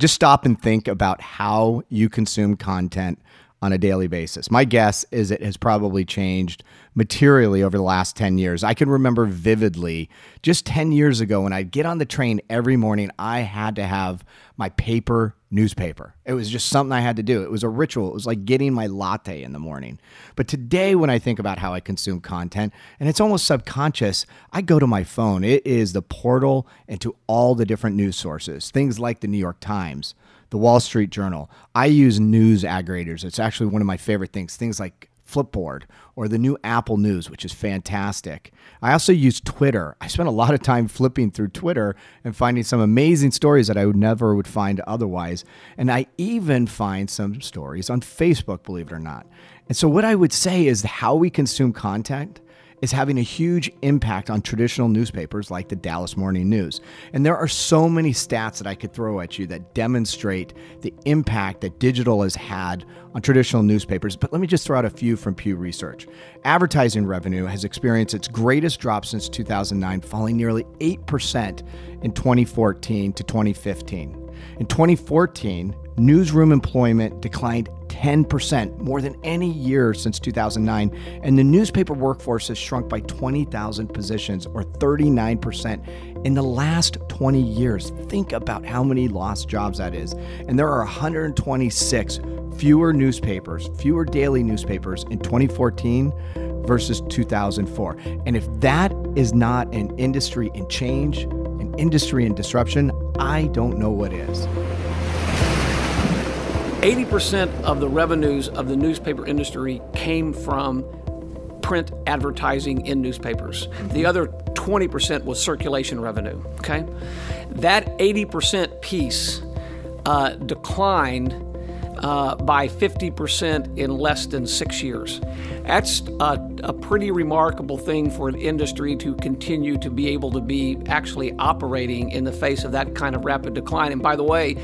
just stop and think about how you consume content on a daily basis. My guess is it has probably changed materially over the last 10 years. I can remember vividly just 10 years ago when I'd get on the train every morning, I had to have my paper newspaper. It was just something I had to do. It was a ritual. It was like getting my latte in the morning. But today, when I think about how I consume content, and it's almost subconscious, I go to my phone. It is the portal into all the different news sources, things like the New York Times the Wall Street Journal. I use news aggregators. It's actually one of my favorite things. Things like Flipboard or the new Apple News, which is fantastic. I also use Twitter. I spend a lot of time flipping through Twitter and finding some amazing stories that I would never would find otherwise. And I even find some stories on Facebook, believe it or not. And so what I would say is how we consume content is having a huge impact on traditional newspapers like the Dallas Morning News. And there are so many stats that I could throw at you that demonstrate the impact that digital has had on traditional newspapers. But let me just throw out a few from Pew Research. Advertising revenue has experienced its greatest drop since 2009, falling nearly 8% in 2014 to 2015. In 2014, newsroom employment declined 10%, more than any year since 2009, and the newspaper workforce has shrunk by 20,000 positions, or 39%, in the last 20 years. Think about how many lost jobs that is. And there are 126 fewer newspapers, fewer daily newspapers in 2014 versus 2004. And if that is not an industry in change, an industry in disruption, I don't know what is. 80% of the revenues of the newspaper industry came from print advertising in newspapers. The other 20% was circulation revenue. Okay, that 80% piece uh, declined uh, by 50% in less than six years. That's a, a, pretty remarkable thing for an industry to continue to be able to be actually operating in the face of that kind of rapid decline. And by the way,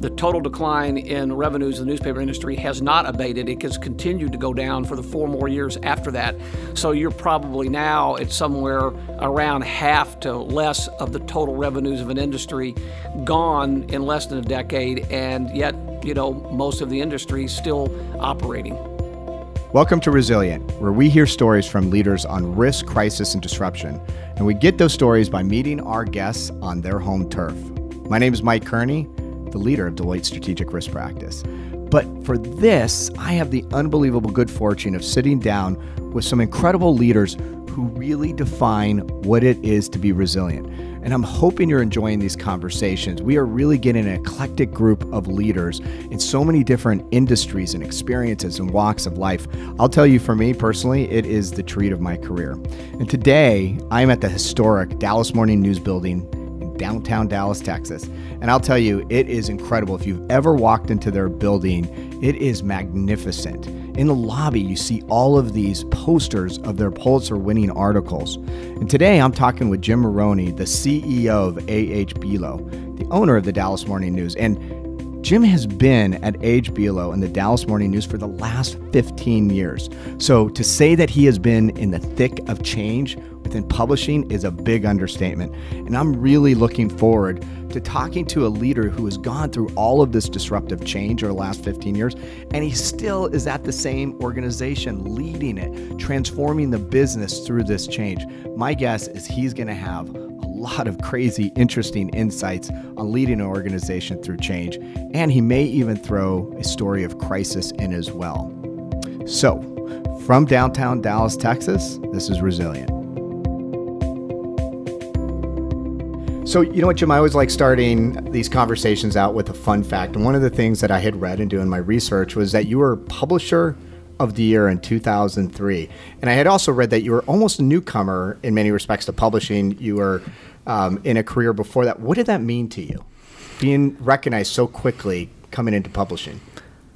the total decline in revenues of the newspaper industry has not abated. It has continued to go down for the four more years after that. So you're probably now at somewhere around half to less of the total revenues of an industry gone in less than a decade, and yet, you know, most of the industry is still operating. Welcome to Resilient, where we hear stories from leaders on risk, crisis, and disruption. And we get those stories by meeting our guests on their home turf. My name is Mike Kearney the leader of Deloitte Strategic Risk Practice. But for this, I have the unbelievable good fortune of sitting down with some incredible leaders who really define what it is to be resilient. And I'm hoping you're enjoying these conversations. We are really getting an eclectic group of leaders in so many different industries and experiences and walks of life. I'll tell you, for me personally, it is the treat of my career. And today, I'm at the historic Dallas Morning News Building downtown Dallas, Texas. And I'll tell you, it is incredible. If you've ever walked into their building, it is magnificent. In the lobby, you see all of these posters of their Pulitzer winning articles. And today I'm talking with Jim Moroney, the CEO of A.H. Belo, the owner of the Dallas Morning News. And Jim has been at A.H. Belo and the Dallas Morning News for the last 15 years. So to say that he has been in the thick of change within publishing is a big understatement. And I'm really looking forward to talking to a leader who has gone through all of this disruptive change over the last 15 years, and he still is at the same organization, leading it, transforming the business through this change. My guess is he's going to have a lot of crazy, interesting insights on leading an organization through change, and he may even throw a story of crisis in as well. So, from downtown Dallas, Texas, this is Resilient. So, you know what, Jim? I always like starting these conversations out with a fun fact. And one of the things that I had read and doing my research was that you were publisher of the year in 2003. And I had also read that you were almost a newcomer in many respects to publishing. You were um, in a career before that. What did that mean to you, being recognized so quickly coming into publishing?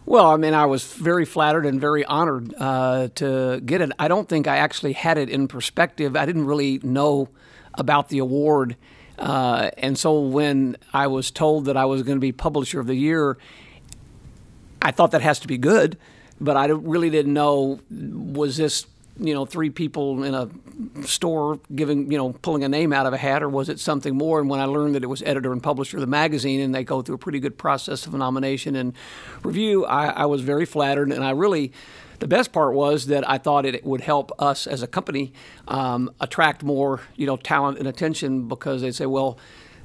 Well, I mean, I was very flattered and very honored uh, to get it. I don't think I actually had it in perspective. I didn't really know about the award uh, and so when I was told that I was going to be Publisher of the Year, I thought that has to be good, but I really didn't know was this you know three people in a store giving you know pulling a name out of a hat, or was it something more? And when I learned that it was editor and publisher of the magazine, and they go through a pretty good process of nomination and review, I, I was very flattered, and I really. The best part was that I thought it would help us as a company um, attract more, you know, talent and attention because they say, well,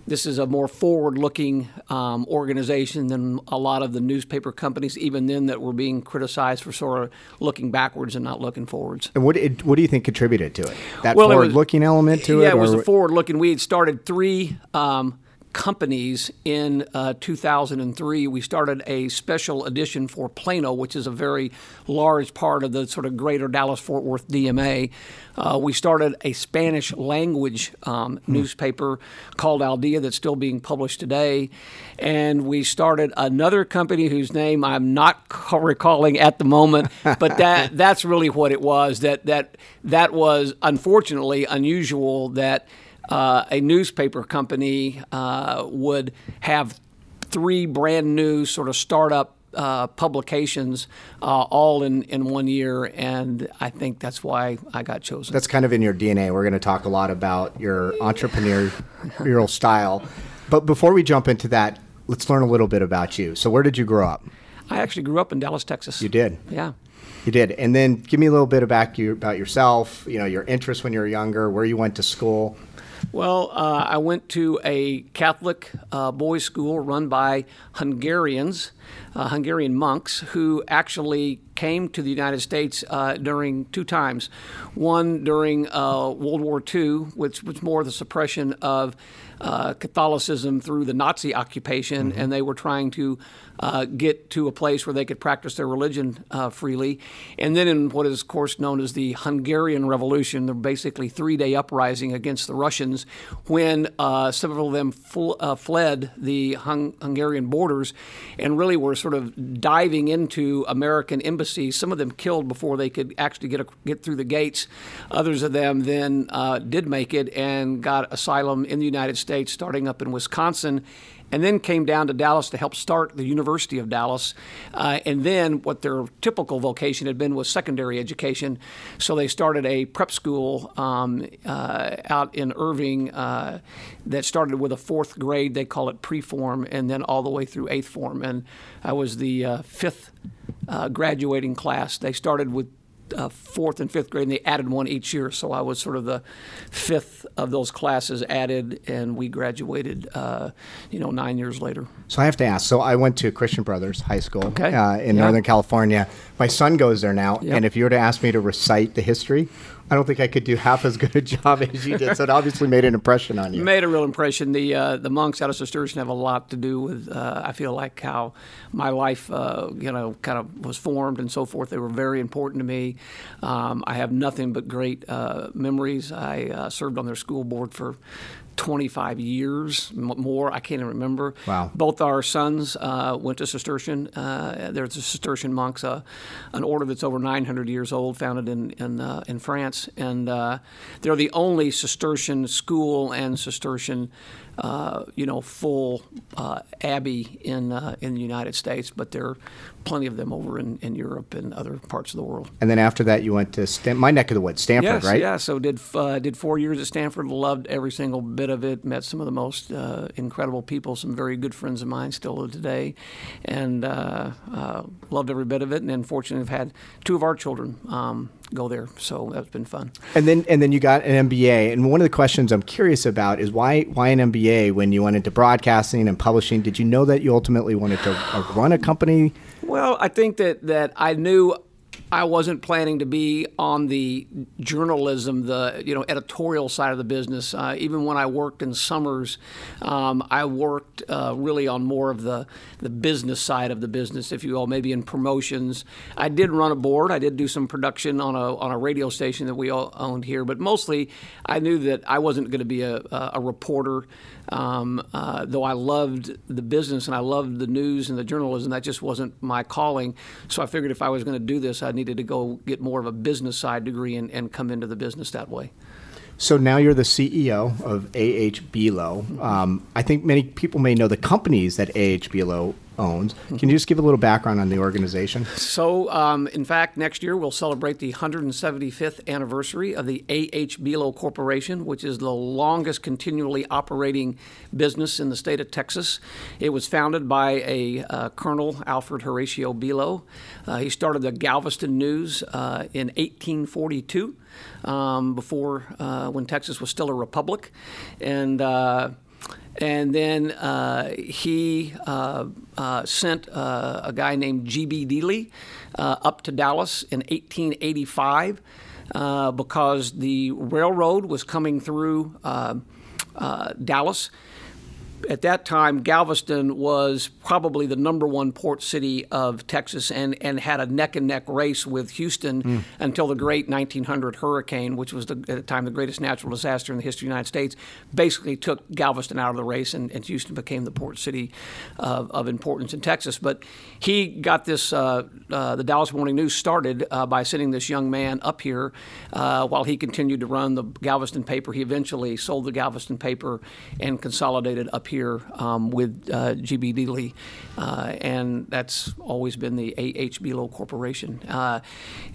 this is a more forward-looking um, organization than a lot of the newspaper companies, even then, that were being criticized for sort of looking backwards and not looking forwards. And what it, what do you think contributed to it? That well, forward-looking element to yeah, it? Yeah, it was a forward-looking. We had started three. Um, companies in uh, 2003. We started a special edition for Plano, which is a very large part of the sort of greater Dallas Fort Worth DMA. Uh, we started a Spanish language um, mm. newspaper called Al Día that's still being published today. And we started another company whose name I'm not recalling at the moment, but that that's really what it was. That that that was unfortunately unusual that uh, a newspaper company uh, would have three brand new sort of startup uh, publications uh, all in, in one year, and I think that's why I got chosen. That's kind of in your DNA. We're going to talk a lot about your entrepreneurial style. But before we jump into that, let's learn a little bit about you. So, where did you grow up? I actually grew up in Dallas, Texas. You did? Yeah. You did. And then give me a little bit about, you, about yourself, you know, your interests when you were younger, where you went to school. Well, uh, I went to a Catholic uh, boys' school run by Hungarians, uh, Hungarian monks, who actually came to the United States uh, during two times. One during uh, World War II, which was more the suppression of uh, Catholicism through the Nazi occupation, mm-hmm. and they were trying to uh, get to a place where they could practice their religion uh, freely. And then in what is, of course, known as the Hungarian Revolution, the basically three day uprising against the Russians, when uh, several of them fl- uh, fled the Hung- Hungarian borders and really were sort of diving into American embassies. Some of them killed before they could actually get, a, get through the gates. Others of them then uh, did make it and got asylum in the United States, starting up in Wisconsin and then came down to Dallas to help start the University of Dallas. Uh, and then what their typical vocation had been was secondary education. So they started a prep school um, uh, out in Irving uh, that started with a fourth grade. They call it preform, and then all the way through eighth form. And I was the uh, fifth uh, graduating class. They started with uh, fourth and fifth grade, and they added one each year. So I was sort of the fifth of those classes added, and we graduated, uh, you know, nine years later. So I have to ask. So I went to Christian Brothers High School okay. uh, in yeah. Northern California. My son goes there now, yep. and if you were to ask me to recite the history, I don't think I could do half as good a job as you did. So it obviously made an impression on you. Made a real impression. The uh, the monks out of Cistercian have a lot to do with. Uh, I feel like how my life, uh, you know, kind of was formed and so forth. They were very important to me. Um, I have nothing but great uh, memories. I uh, served on their school board for 25 years more. I can't even remember. Wow. Both our sons uh, went to Cistercian. Uh, there's the Cistercian monks, uh, an order that's over 900 years old, founded in in, uh, in France, and uh, they're the only Cistercian school and Cistercian uh, you know, full uh, abbey in uh, in the United States, but there are plenty of them over in, in Europe and other parts of the world. And then after that, you went to Stan- my neck of the woods, Stanford, yes, right? Yeah, so did uh, did four years at Stanford. Loved every single bit of it. Met some of the most uh, incredible people. Some very good friends of mine still today, and loved every bit of it. And then fortunately, have had two of our children. Um, go there. So that's been fun. And then and then you got an MBA. And one of the questions I'm curious about is why why an MBA when you went into broadcasting and publishing? Did you know that you ultimately wanted to uh, run a company? Well, I think that that I knew I wasn't planning to be on the journalism, the you know editorial side of the business. Uh, even when I worked in summers, um, I worked uh, really on more of the the business side of the business, if you will, maybe in promotions. I did run a board. I did do some production on a on a radio station that we all owned here, but mostly I knew that I wasn't going to be a, a reporter. Um, uh, though I loved the business and I loved the news and the journalism, that just wasn't my calling. So I figured if I was going to do this, I needed to go get more of a business side degree and, and come into the business that way. So now you're the CEO of AH Belo. Um, I think many people may know the companies that AH Belo owns. Can you just give a little background on the organization? So, um, in fact, next year we'll celebrate the 175th anniversary of the A.H. Belo Corporation, which is the longest continually operating business in the state of Texas. It was founded by a uh, Colonel Alfred Horatio Belo. Uh, he started the Galveston News uh, in 1842, um, before uh, when Texas was still a republic, and uh, and then uh, he uh, uh, sent uh, a guy named G.B. Dealey uh, up to Dallas in 1885 uh, because the railroad was coming through Dallas at that time, Galveston was probably the number one port city of Texas and, and had a neck and neck race with Houston mm. until the great 1900 hurricane, which was the, at the time the greatest natural disaster in the history of the United States, basically took Galveston out of the race and, and Houston became the port city of, of importance in Texas. But he got this, uh, uh, the Dallas Morning News started uh, by sending this young man up here uh, while he continued to run the Galveston paper. He eventually sold the Galveston paper and consolidated up here um, with uh, GB uh, and that's always been the A.H. Belo Corporation. Uh,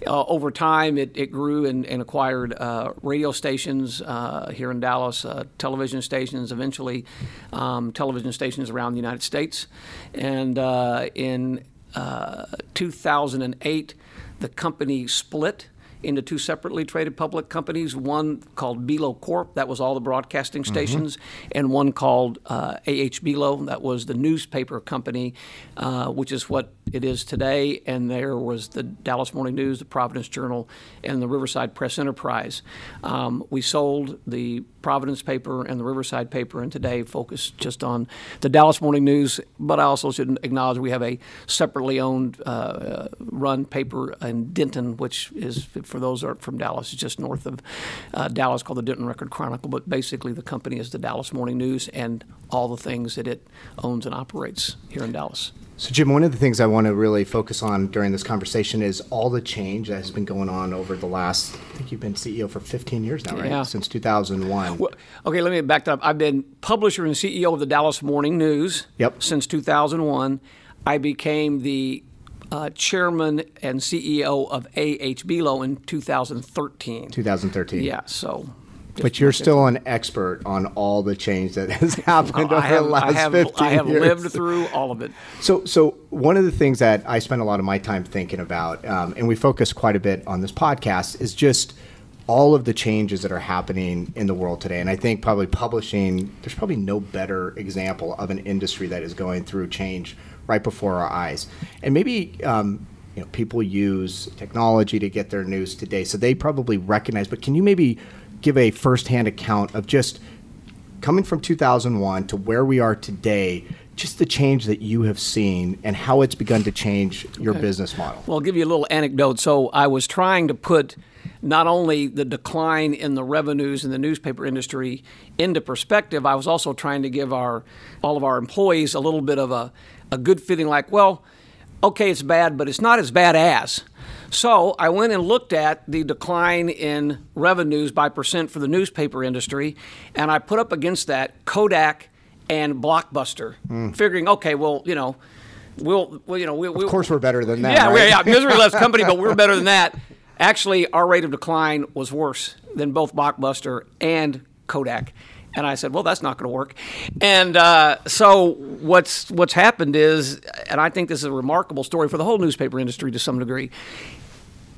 uh, over time, it, it grew and, and acquired uh, radio stations uh, here in Dallas, television stations, eventually um, television stations around the United States. And in 2008, the company split into two separately traded public companies. One called Belo Corp, that was all the broadcasting mm-hmm. stations, mm-hmm. and one called uh, AH Belo, that was the newspaper company, uh, which is what it is today. And there was the Dallas Morning News, the Providence Journal, and the Riverside Press Enterprise. Um, we sold the Providence paper and the Riverside paper, and today focus just on the Dallas Morning News. But I also should acknowledge we have a separately owned uh, run paper in Denton, which is for those who aren't from Dallas, it's just north of uh, Dallas, called the Denton Record Chronicle. But basically, the company is the Dallas Morning News and all the things that it owns and operates here in Dallas. So, Jim, one of the things I want to really focus on during this conversation is all the change that has been going on over the last, I think you've been CEO for 15 years now, right? Yeah. Since 2001. Well, okay, let me back that up. I've been publisher and CEO of the Dallas Morning News yep. since 2001. I became the uh, chairman and CEO of AH Belo in 2013. 2013. Yeah, so but you're still an expert on all the change that has happened over have, the last I have, 15 I have years. lived through all of it. So, so one of the things that I spend a lot of my time thinking about, um, and we focus quite a bit on this podcast, is just all of the changes that are happening in the world today. And I think probably publishing, there's probably no better example of an industry that is going through change right before our eyes. And maybe um, you know people use technology to get their news today, so they probably recognize. But can you maybe give a firsthand account of just coming from 2001 to where we are today? Just the change that you have seen and how it's begun to change your okay. business model. Well, I'll give you a little anecdote. So I was trying to put not only the decline in the revenues in the newspaper industry into perspective, I was also trying to give our all of our employees a little bit of a a good feeling like, well, okay, it's bad, but it's not as bad as. So I went and looked at the decline in revenues by percent for the newspaper industry, and I put up against that Kodak and Blockbuster, mm. figuring, okay, well, you know, we'll, well you know, we, of course we're better than that. Yeah, right? yeah, misery loves company, but we're better than that. Actually, our rate of decline was worse than both Blockbuster and Kodak. And I said, well, that's not going to work. And uh, so what's what's happened is, and I think this is a remarkable story for the whole newspaper industry to some degree.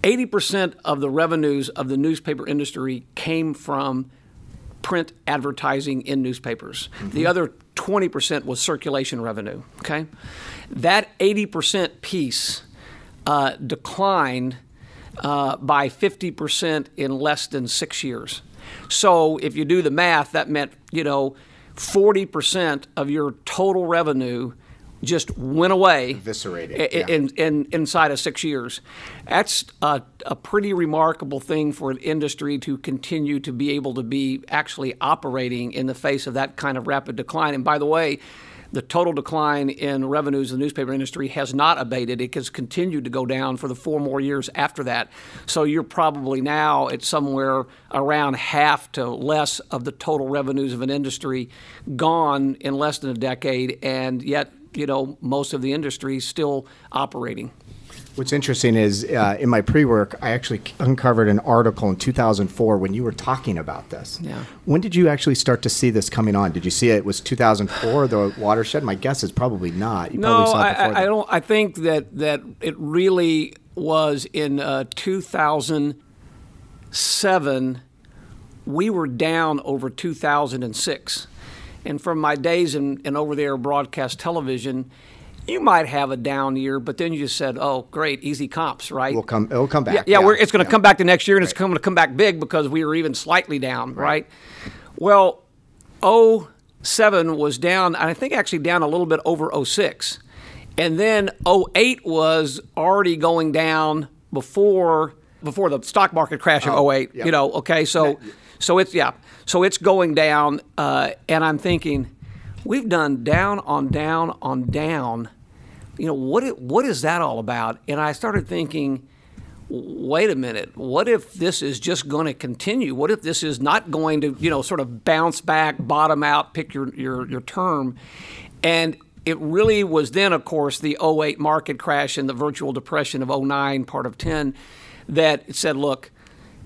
80% of the revenues of the newspaper industry came from print advertising in newspapers. Mm-hmm. The other 20% was circulation revenue. Okay, that 80% piece uh, declined uh, by 50% in less than six years. So if you do the math, that meant, you know, 40% of your total revenue just went away. Eviscerated. In, yeah. in, inside of six years. That's a, a pretty remarkable thing for an industry to continue to be able to be actually operating in the face of that kind of rapid decline. And by the way, the total decline in revenues of the newspaper industry has not abated. It has continued to go down for the four more years after that. So you're probably now at somewhere around half to less of the total revenues of an industry gone in less than a decade, and yet you know most of the industry is still operating. What's interesting is uh, in my pre-work, I actually uncovered an article in 2004 when you were talking about this. Yeah. When did you actually start to see this coming on? Did you see it was 2004 the watershed? My guess is probably not. You no, probably saw it before I, I don't. I think that that it really was in uh, 2007. We were down over 2006, and from my days in, in over-the-air broadcast television, you might have a down year, but then you just said, "Oh, great, easy comps, right?" We'll come. It'll come back. Yeah, yeah, We're, it's going to yeah. come back the next year, and it's going to come back big because we were even slightly down, right? Well, 07 was down, and I think actually down a little bit over 06. And then 08 was already going down before before the stock market crash of Oh, 08. yep. You know, okay, so so it's yeah, so it's going down, uh, and I'm thinking, we've done down on down on down. You know what? It, what is that all about? And I started thinking, wait a minute, what if this is just going to continue? What if this is not going to, you know, sort of bounce back, bottom out, pick your, your, your term? And it really was then, of course, the 08 market crash and the virtual depression of 09, part of 10, that said, look,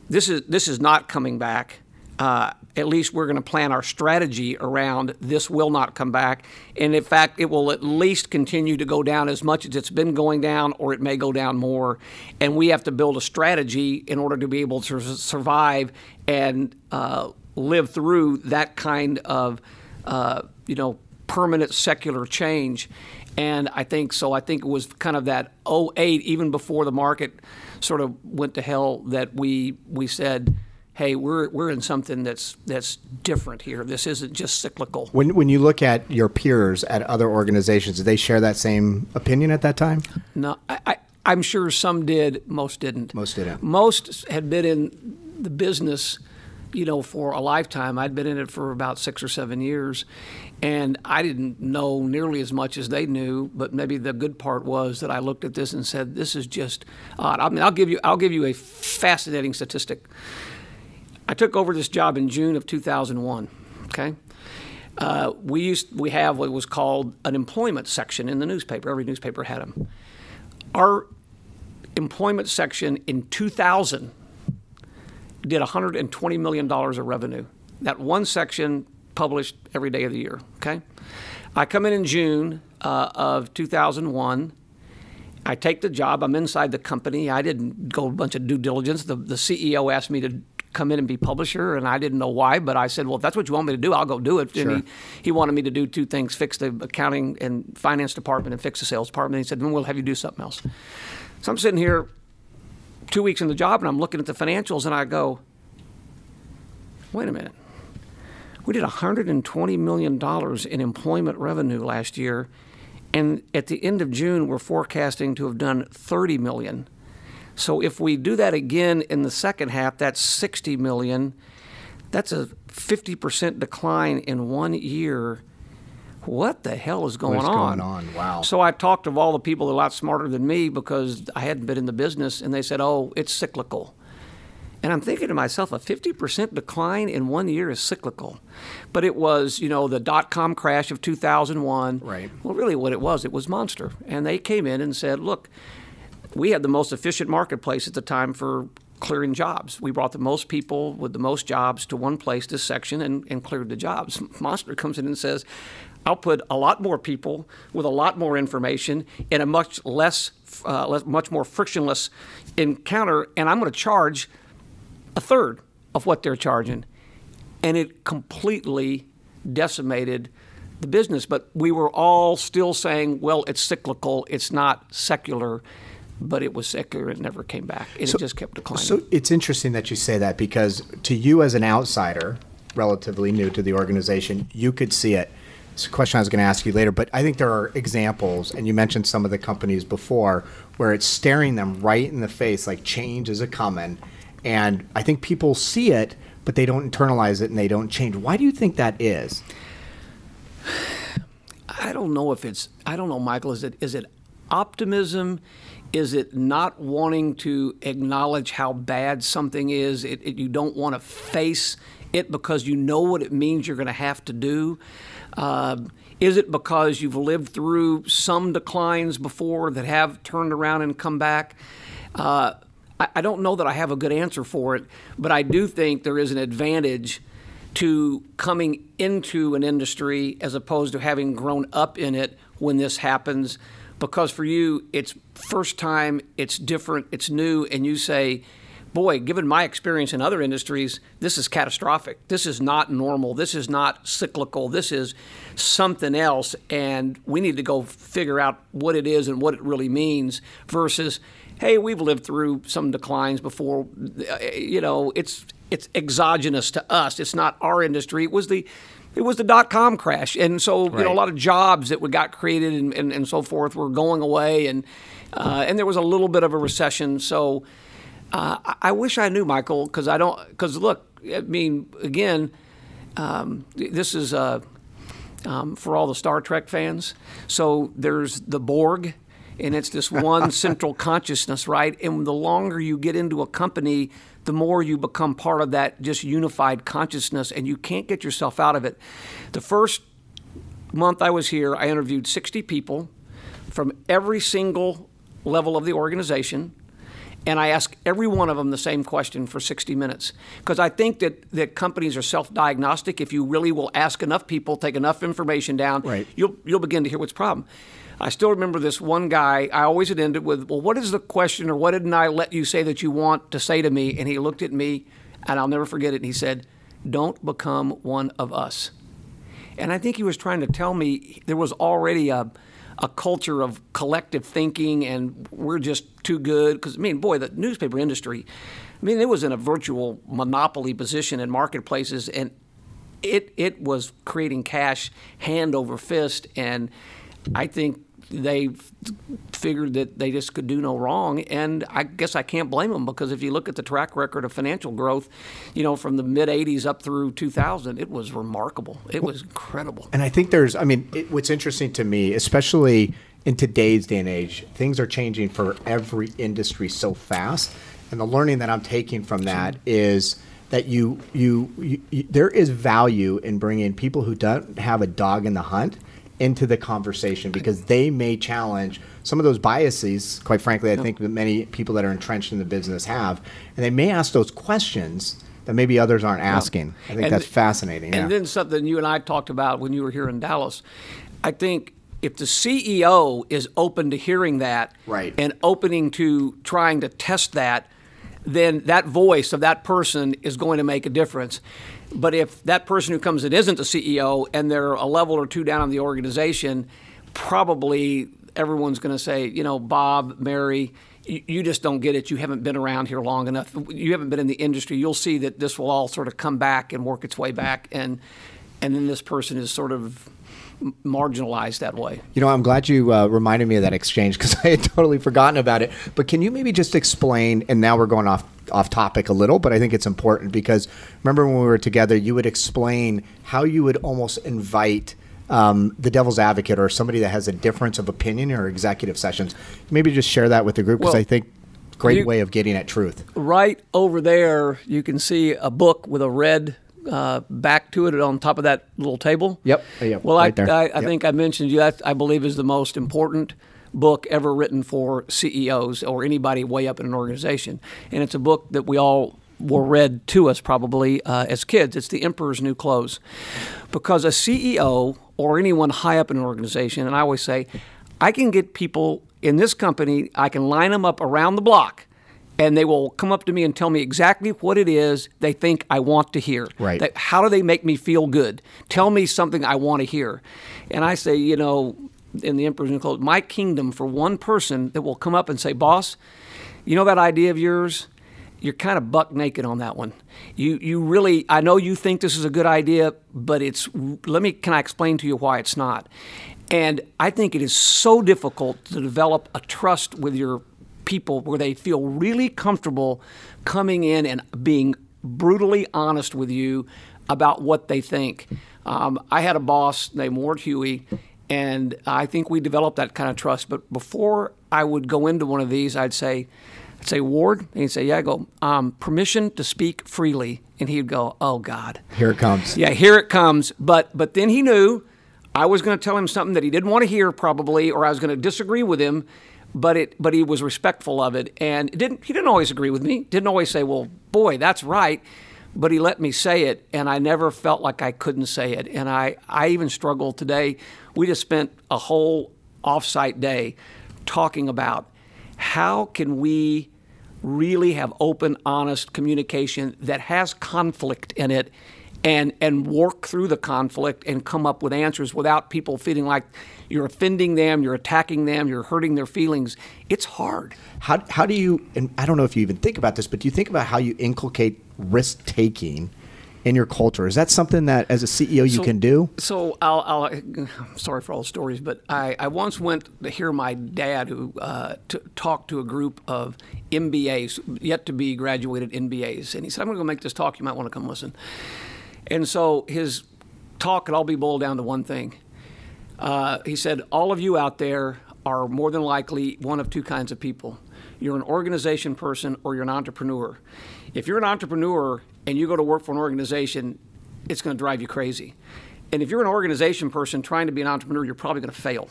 this is, this is not coming back. Uh, at least we're going to plan our strategy around this will not come back. And in fact, it will at least continue to go down as much as it's been going down, or it may go down more. And we have to build a strategy in order to be able to survive and uh, live through that kind of, uh, you know, permanent secular change. And I think so. I think it was kind of that 08, even before the market sort of went to hell, that we we said, "Hey, we're we're in something that's that's different here. This isn't just cyclical." When, when you look at your peers at other organizations, did they share that same opinion at that time? No, I, I, I'm sure some did, most didn't. Most didn't. Most had been in the business, you know, for a lifetime. I'd been in it for about six or seven years, and I didn't know nearly as much as they knew. But maybe the good part was that I looked at this and said, "This is just odd." I mean, I'll give you, I'll give you a fascinating statistic. I took over this job in June of 2001. Okay. Uh, we used we have what was called an employment section in the newspaper. Every newspaper had them. Our employment section in 2000 did 120 million dollars of revenue. That one section published every day of the year. Okay. I come in in June uh, of 2001. I take the job. I'm inside the company. I didn't go a bunch of due diligence. The, the CEO asked me to come in and be publisher, and I didn't know why, but I said, well, if that's what you want me to do, I'll go do it. Sure. And he, he wanted me to do two things fix the accounting and finance department and fix the sales department. And He said, then we'll have you do something else. So I'm sitting here two weeks in the job, and I'm looking at the financials, and I go, wait a minute. We did $120 million in employment revenue last year, and at the end of June, we're forecasting to have done 30 million. So if we do that again in the second half, that's 60 million. That's a 50% decline in one year. What the hell is going What's on? going on? Wow. So I talked to all the people that are a lot smarter than me because I hadn't been in the business, and they said, "Oh, it's cyclical." And I'm thinking to myself, a 50% decline in one year is cyclical. But it was, you know, the dot com crash of 2001. Right. Well, really, what it was, it was Monster. And they came in and said, look, we had the most efficient marketplace at the time for clearing jobs. We brought the most people with the most jobs to one place, this section, and, and cleared the jobs. Monster comes in and says, I'll put a lot more people with a lot more information in a much less, uh, less much more frictionless encounter, and I'm going to charge a third of what they're charging. And it completely decimated the business. But we were all still saying, well, it's cyclical, it's not secular. But it was secular, it never came back. And it just kept declining. So it's interesting that you say that because to you as an outsider, relatively new to the organization, you could see it. It's a question I was going to ask you later, but I think there are examples, and you mentioned some of the companies before, where it's staring them right in the face, like change is a coming, and I think people see it, but they don't internalize it and they don't change. Why do you think that is? I don't know if it's. I don't know, Michael. Is it is it optimism? Is it not wanting to acknowledge how bad something is? It, it, you don't want to face it because you know what it means you're going to have to do. Uh, Is it because you've lived through some declines before that have turned around and come back? Uh, I, I don't know that I have a good answer for it, but I do think there is an advantage to coming into an industry as opposed to having grown up in it when this happens because for you it's first time it's different it's new and you say boy given my experience in other industries this is catastrophic this is not normal this is not cyclical this is something else and we need to go figure out what it is and what it really means versus hey we've lived through some declines before you know it's it's exogenous to us. It's not our industry. It was the it was the dot com crash, and so right. you know a lot of jobs that got created and, and, and so forth were going away, and uh, and there was a little bit of a recession. So uh, I wish I knew Michael because I don't because look, I mean again, um, this is uh, um, for all the Star Trek fans. So there's the Borg. And it's this one central consciousness, right? And the longer you get into a company, the more you become part of that just unified consciousness and you can't get yourself out of it. The first month I was here, I interviewed 60 people from every single level of the organization. And I ask every one of them the same question for 60 minutes. Because I think that, that companies are self diagnostic. If you really will ask enough people, take enough information down, right. you'll, you'll begin to hear what's the problem. I still remember this one guy. I always had ended with, "Well, what is the question, or what didn't I let you say that you want to say to me?" And he looked at me, and I'll never forget it. And he said, "Don't become one of us." And I think he was trying to tell me there was already a a culture of collective thinking, and we're just too good. Because I mean, boy, the newspaper industry. I mean, it was in a virtual monopoly position in marketplaces, and it it was creating cash hand over fist. And I think they figured that they just could do no wrong, and I guess I can't blame them because if you look at the track record of financial growth, you know, from the mid '80s up through 2000, it was remarkable. It was incredible. And I think there's, I mean, it, what's interesting to me, especially in today's day and age, things are changing for every industry so fast, and the learning that I'm taking from that is that you, you, you, you, there is value in bringing people who don't have a dog in the hunt into the conversation because they may challenge some of those biases, quite frankly, I think that many people that are entrenched in the business have. And they may ask those questions that maybe others aren't asking. I think and that's fascinating. And yeah. then something you and I talked about when you were here in Dallas. I think if the CEO is open to hearing that right. and opening to trying to test that, then that voice of that person is going to make a difference. But if that person who comes in isn't the CEO and they're a level or two down in the organization, probably everyone's going to say, you know, Bob, Mary, you, just don't get it. You haven't been around here long enough. You haven't been in the industry. You'll see that this will all sort of come back and work its way back, and and then this person is sort of marginalized that way. You know, I'm glad you uh, reminded me of that exchange because I had totally forgotten about it. But can you maybe just explain? And now we're going off off topic a little, but I think it's important because remember when we were together, you would explain how you would almost invite. Um, the devil's advocate or somebody that has a difference of opinion or executive sessions. Maybe just share that with the group because well, I think great you, way of getting at truth. Right over there, you can see a book with a red uh, back to it on top of that little table. Yep. yep. Well, right I, I, I yep. think I mentioned you. That I believe is the most important book ever written for CEOs or anybody way up in an organization. And it's a book that we all were read to us probably uh, as kids. It's The Emperor's New Clothes. Because a CEO or anyone high up in an organization, and I always say, I can get people in this company, I can line them up around the block and they will come up to me and tell me exactly what it is they think I want to hear. Right. how do they make me feel good? Tell me something I want to hear. And I say, you know, in the Emperor's New Clothes, my kingdom for one person that will come up and say, boss, you know that idea of yours? You're kind of buck naked on that one. You you really I know you think this is a good idea, but it's let me can I explain to you why it's not? And I think it is so difficult to develop a trust with your people where they feel really comfortable coming in and being brutally honest with you about what they think. Um, I had a boss named Ward Huey, and I think we developed that kind of trust. But before I would go into one of these, I'd say, I'd say, Ward, and he'd say, Yeah, I go, um, permission to speak freely. And he'd go, Oh God. Here it comes. Yeah, here it comes. But but then he knew I was going to tell him something that he didn't want to hear, probably, or I was going to disagree with him. But it, but he was respectful of it, and didn't. He didn't always agree with me. Didn't always say, "Well, boy, that's right." But he let me say it, and I never felt like I couldn't say it. And I, I even struggle today. We just spent a whole offsite day talking about how can we really have open, honest communication that has conflict in it and and work through the conflict and come up with answers without people feeling like you're offending them, you're attacking them, you're hurting their feelings. It's hard. How, how do you, and I don't know if you even think about this, but do you think about how you inculcate risk taking in your culture? Is that something that as a CEO you So- can do? So I'll, I'll I'm sorry for all the stories, but I, I once went to hear my dad who uh, t- talked to a group of MBAs, yet to be graduated MBAs, and he said, "I'm going to go make this talk. You might want to come listen." And so his talk could all be boiled down to one thing. Uh, he said, All of you out there are more than likely one of two kinds of people. You're an organization person or you're an entrepreneur. If you're an entrepreneur and you go to work for an organization, it's going to drive you crazy. And if you're an organization person trying to be an entrepreneur, you're probably going to fail.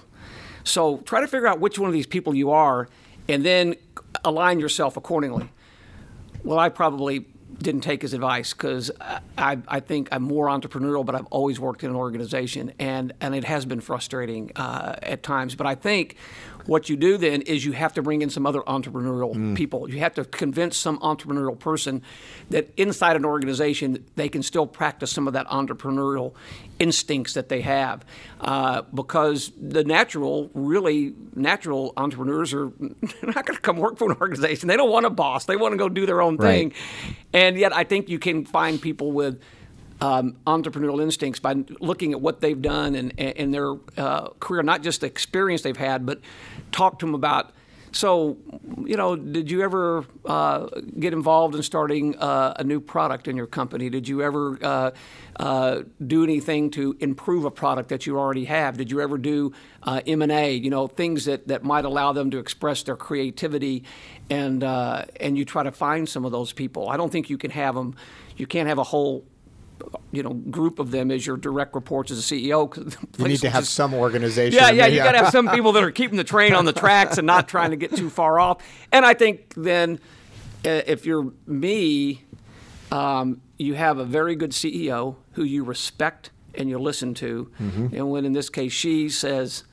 So try to figure out which one of these people you are and then align yourself accordingly. Well, I probably didn't take his advice because I, I think I'm more entrepreneurial, but I've always worked in an organization, and, and it has been frustrating uh, at times. But I think what you do then is you have to bring in some other entrepreneurial people. You have to convince some entrepreneurial person that inside an organization they can still practice some of that entrepreneurial instincts that they have, uh, because the natural, really natural entrepreneurs are not going to come work for an organization. They don't want a boss. They want to go do their own Right. thing. And yet, I think you can find people with um, entrepreneurial instincts by looking at what they've done and, and their uh, career, not just the experience they've had, but talk to them about. So, you know, did you ever uh, get involved in starting uh, a new product in your company? Did you ever uh, uh, do anything to improve a product that you already have? Did you ever do uh, M&A, you know, things that, that might allow them to express their creativity and, uh, and you try to find some of those people. I don't think you can have them, you can't have a whole you know group of them as your direct reports as a CEO. You need to have just- some organization. yeah, yeah, you got to have some people that are keeping the train on the tracks and not trying to get too far off. And I think then, uh, if you're me, um, you have a very good CEO who you respect and you listen to. And when in this case she says,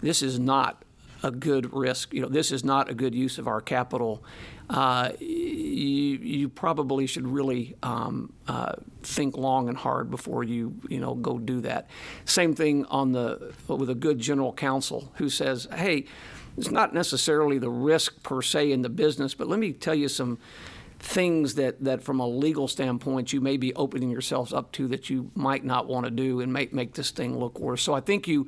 "This is not a good risk. You know, this is not a good use of our capital." Uh, you, you probably should really um, uh, think long and hard before you you know go do that. Same thing on the with a good general counsel who says, "Hey, it's not necessarily the risk per se in the business, but let me tell you some." things that, that from a legal standpoint you may be opening yourselves up to that you might not want to do and make make this thing look worse. So I think you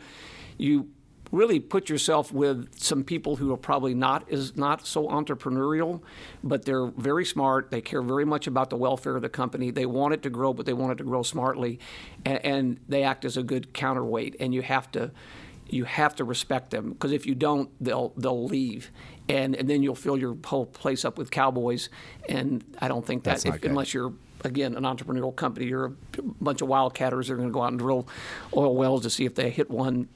you really put yourself with some people who are probably not is not so entrepreneurial, but they're very smart. They care very much about the welfare of the company. They want it to grow, but they want it to grow smartly, and, and they act as a good counterweight. And you have to you have to respect them because if you don't, they'll they'll leave, and and then you'll fill your whole place up with cowboys. And I don't think that That's if, unless you're again an entrepreneurial company, you're a bunch of wildcatters that are going to go out and drill oil wells to see if they hit one.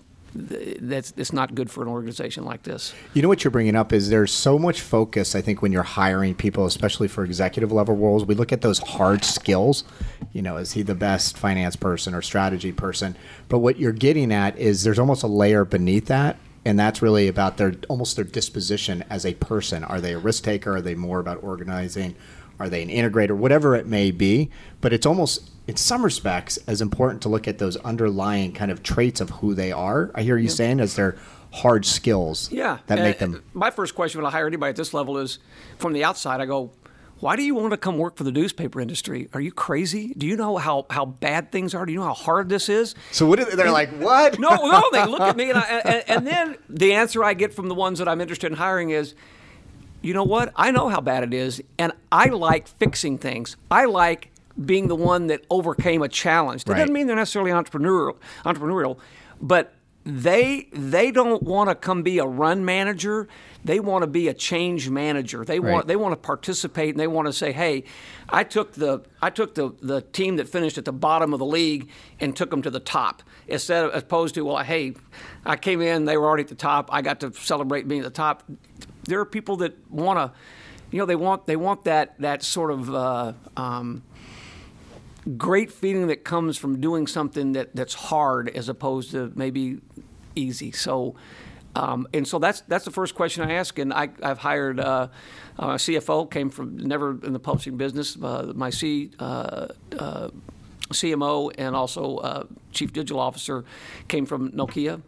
Th- That's it's not good for an organization like this. You know what you're bringing up is there's so much focus. I think when you're hiring people, especially for executive level roles, we look at those hard skills. You know, is he the best finance person or strategy person? But what you're getting at is there's almost a layer beneath that, and that's really about their almost their disposition as a person. Are they a risk taker? Are they more about organizing? Are they an integrator? Whatever it may be, but it's almost in some respects as important to look at those underlying kind of traits of who they are. I hear you saying as their hard skills Yeah, that make Uh, them My first question when I hire anybody at this level is, from the outside, I go, "Why do you want to come work for the newspaper industry? Are you crazy? Do you know how how bad things are? Do you know how hard this is?" So what? They, they're like, what? No, no, they look at me, and, I, and, and then the answer I get from the ones that I'm interested in hiring is, you know what? I know how bad it is, and I like fixing things. I like being the one that overcame a challenge. That Right. doesn't mean they're necessarily entrepreneurial, entrepreneurial, but they they don't want to come be a run manager. They want to be a change manager. They Right. want they want to participate and they want to say, "Hey, I took the I took the the team that finished at the bottom of the league and took them to the top." Instead of as opposed to, "Well, hey, I came in, they were already at the top. I got to celebrate being at the top." There are people that want to, you know, they want they want that that sort of. Uh, um, great feeling that comes from doing something that, that's hard as opposed to maybe easy. So, um, and so that's that's the first question I ask. And I, I've hired uh, a CFO, came from never in the publishing business. Uh, my C. Uh, uh, CMO and also uh, chief digital officer came from Nokia,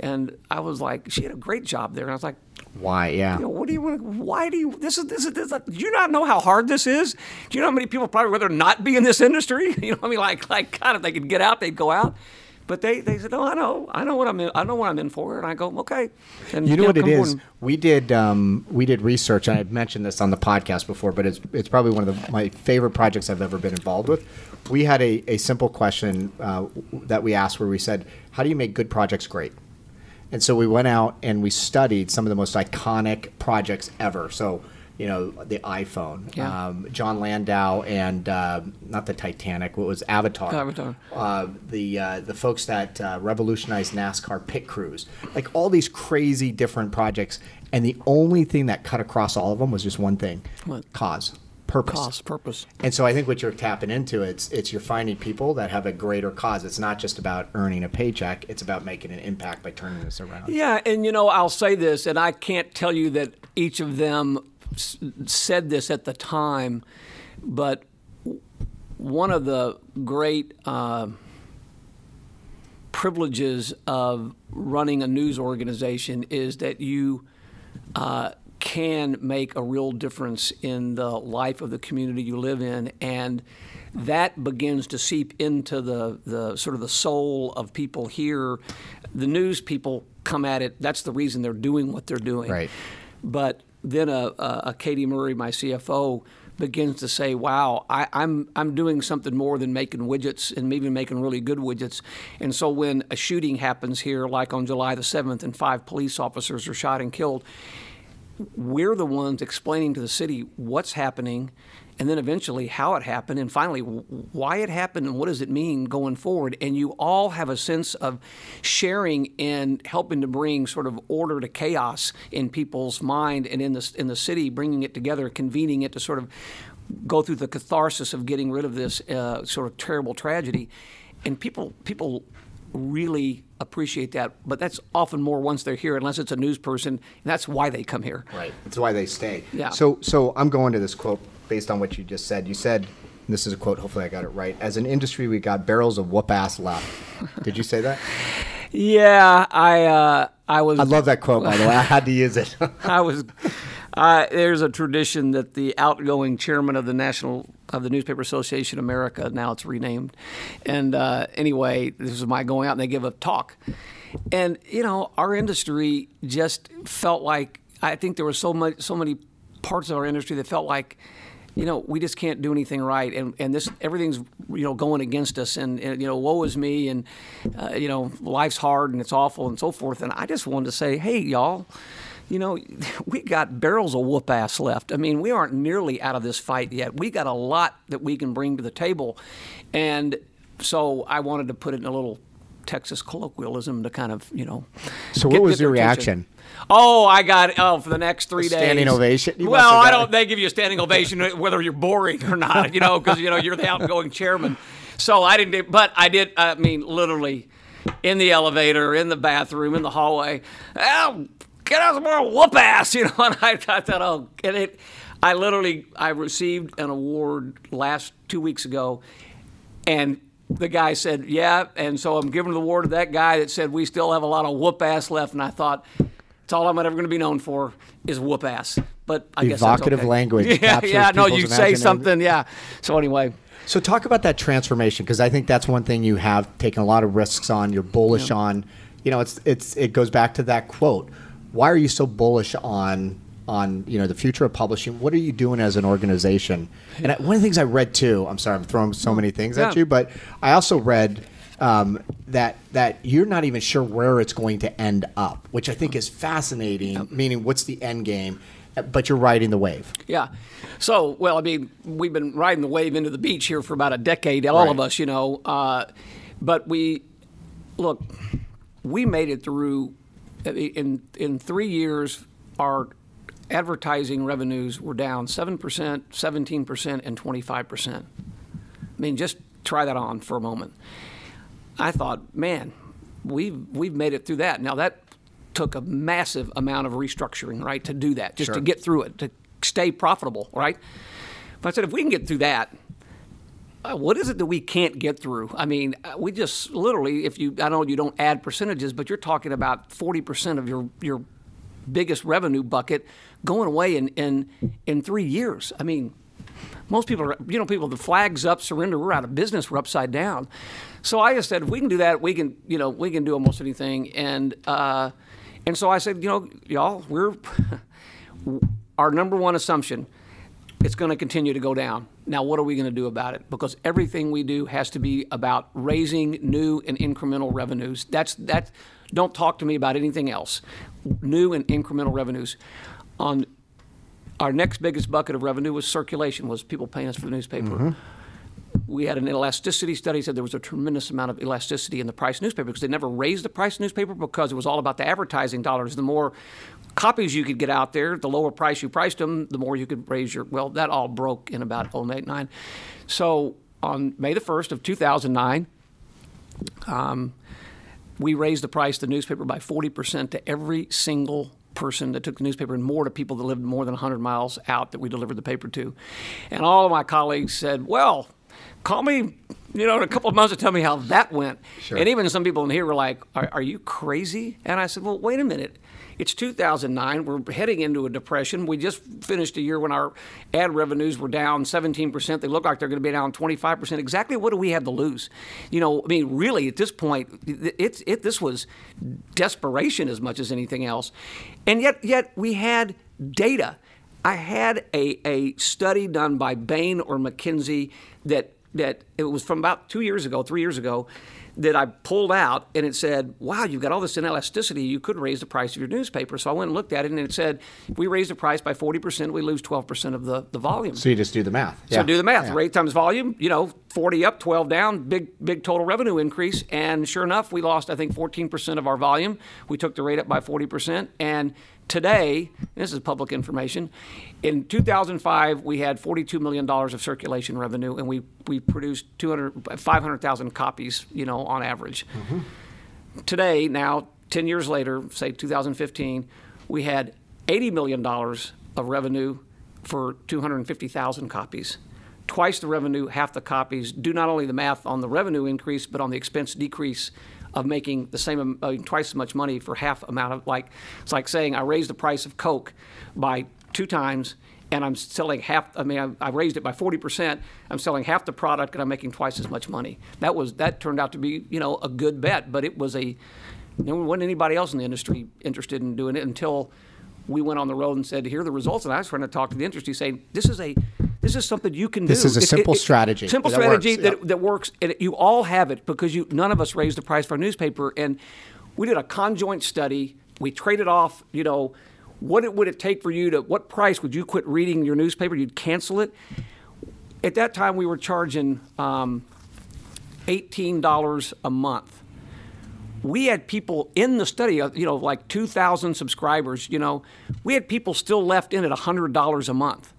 and I was like, she had a great job there, and I was like, Why? Yeah. you know, what do you want? Why do you? This is this is this. Do you not know how hard this is? Do you know how many people probably rather not be in this industry? You know, what I mean, like like God, if they could get out, they'd go out. But they, they said, "No, I know, I know what I'm in. I know what I'm in for." And I go, "Okay." And You know what it is? is? on. We did um, we did research, and I've mentioned this on the podcast before, but it's it's probably one of the, my favorite projects I've ever been involved with. We had a, a simple question uh, that we asked where we said, "How do you make good projects great?" And so we went out and we studied some of the most iconic projects ever. So, you know, the iPhone, Yeah. um, Jon Landau, and uh, not the Titanic. What was Avatar? Avatar. Uh, the uh, the folks that uh, revolutionized NASCAR pit crews, like all these crazy different projects, and the only thing that cut across all of them was just one thing: What? cause, purpose. Cost, purpose. And so I think what you're tapping into it's it's you're finding people that have a greater cause. It's not just about earning a paycheck; it's about making an impact by turning this around. Yeah, and you know, I'll say this, and I can't tell you that each of them s- said this at the time, but one of the great uh, privileges of running a news organization is that you uh, can make a real difference in the life of the community you live in, and that begins to seep into the, the sort of the soul of people here. The news people come at it. That's the reason they're doing what they're doing. Right. But then a, a, a Katy Murray, my CFO, begins to say, "Wow, I, I'm I'm doing something more than making widgets and maybe making really good widgets." And so when a shooting happens here, like on July the seventh, and five police officers are shot and killed, we're the ones explaining to the city what's happening and then eventually how it happened and finally why it happened and what does it mean going forward. And you all have a sense of sharing and helping to bring sort of order to chaos in people's mind and in the in the city bringing it together convening it to sort of go through the catharsis of getting rid of this uh, sort of terrible tragedy. And people people really appreciate that but that's often more once they're here unless it's a news person and that's why they come here Right. That's why they stay. Yeah. So so I'm going to this quote based on what you just said. You said, and this is a quote. Hopefully I got it right. As an industry, we got barrels of whoop ass left. Did you say that? Yeah, I uh, I was I love that quote. By the way, I had to use it. I was. Uh, there's a tradition that the outgoing chairman of the National of the Newspaper Association of America, now it's renamed, and uh, anyway, this is my going out and they give a talk, and you know our industry just felt like I think there were so much so many parts of our industry that felt like you know, we just can't do anything right, and and this everything's you know going against us, and, and you know, woe is me, and uh, you know, life's hard and it's awful and so forth. And I just wanted to say, hey, y'all, you know, we got barrels of whoop ass left. I mean, we aren't nearly out of this fight yet. We got a lot that we can bring to the table, and so I wanted to put it in a little Texas colloquialism to kind of you know. So what was your attention. reaction? Oh, I got oh for the next three A days. standing ovation? You well, I don't. They give you a standing ovation whether you're boring or not, you know, because you know you're the outgoing chairman. So I didn't, do, but I did. I mean, literally, in the elevator, in the bathroom, in the hallway. Oh, get out some more whoop ass, you know. And I, thought, oh, and it. I literally, I received an award last two weeks ago, and the guy said, "Yeah," and so I'm giving the award to that guy that said we still have a lot of whoop ass left, and I thought. It's all I'm ever going to be known for is whoop ass. But I guess that's Evocative okay. language Yeah, yeah. No, you say something. Yeah. So anyway, So talk about that transformation because I think that's one thing you have taken a lot of risks on. You're bullish on. You know, it's it's it goes back to that quote. Why are you so bullish on on you know the future of publishing? What are you doing as an organization? And I, one of the things I read too. I'm sorry, I'm throwing so many things at you, but I also read um, that that you're not even sure where it's going to end up, which I think is fascinating. Meaning, what's the end game? But you're riding the wave. Yeah. So, well, I mean, we've been riding the wave into the beach here for about a decade, all Right. of us, you know. Uh, but we, look, we made it through, in, in three years, our advertising revenues were down 7%, 17%, and 25%. I mean, just try that on for a moment. I thought, man, we've we've made it through that. Now that took a massive amount of restructuring, right, to do that, just to get through it, to stay profitable, right? But I said, if we can get through that, what is it that we can't get through? I mean, uh, we just literally, if you, I know you don't add percentages, but you're talking about 40% of your your biggest revenue bucket going away in in in three years. I mean, most people are, you know, people, the flag's up, surrender, we're out of business, we're upside down. So I just said, if we can do that, we can, you know, we can do almost anything. And, uh, and so I said, you know, y'all, we're, our number one assumption, it's going to continue to go down. Now, what are we going to do about it? Because everything we do has to be about raising new and incremental revenues. That's that. Don't talk to me about anything else. New and incremental revenues. On our next biggest bucket of revenue was circulation, was people paying us for the newspaper. Mm-hmm. We had an elasticity study said there was a tremendous amount of elasticity in the price of newspaper because they never raised the price of newspaper because it was all about the advertising dollars. The more copies you could get out there, the lower price you priced them, the more you could raise your. Well, that all broke in about 08, 09. So on May the 1st of 2009, um, we raised the price of the newspaper by 40% to every single person that took the newspaper and more to people that lived more than 100 miles out that we delivered the paper to. And all of my colleagues said, well, call me, you know, in a couple of months to tell me how that went. And even some people in here were like, are, are you crazy? And I said, well, wait a minute. It's 2009. We're heading into a depression. We just finished a year when our ad revenues were down 17%. They look like they're going to be down 25%. Exactly what do we have to lose? You know, I mean, really, at this point, it's it, this was desperation as much as anything else. And yet, yet we had data. I had a, a study done by Bain or McKinsey that that it was from about two years ago, three years ago, that I pulled out, and it said, "Wow, you've got all this inelasticity. You could raise the price of your newspaper." So I went and looked at it, and it said, "If we raise the price by forty percent, we lose twelve percent of the, the volume." So you just do the math. Yeah. So do the math. Yeah. Rate times volume, you know, 40 up, 12 down, big big total revenue increase. And sure enough, we lost, I think, 14% of our volume. We took the rate up by 40%. And today, this is public information, in 2005, we had $42 million of circulation revenue, and we, we produced 200, 500,000 copies, you know, on average. Mm-hmm. Today, now, 10 years later, say 2015, we had $80 million of revenue for 250,000 copies. Twice the revenue, half the copies. Do not only the math on the revenue increase, but on the expense decrease of making the same, am- uh, twice as much money for half amount of like. It's like saying I raised the price of Coke by two times, and I'm selling half. I mean, I, I raised it by 40 percent. I'm selling half the product, and I'm making twice as much money. That was that turned out to be you know a good bet, but it was a there wasn't anybody else in the industry interested in doing it until we went on the road and said, "Here are the results." And I was trying to talk to the industry, saying, "This is a this is something you can This do. This is a simple it- it- strategy Simple that strategy works, that, yep. that works, and you all have it because you none of us raised the price for our newspaper. And we did a conjoint study. We traded off, you know, what it would it take for you to what price would you quit reading your newspaper? You'd cancel it. At that time, we were charging um, eighteen dollars a month we had people in the study, uh, you know, like 2,000 subscribers, you know, we had people still left in at $100 a month.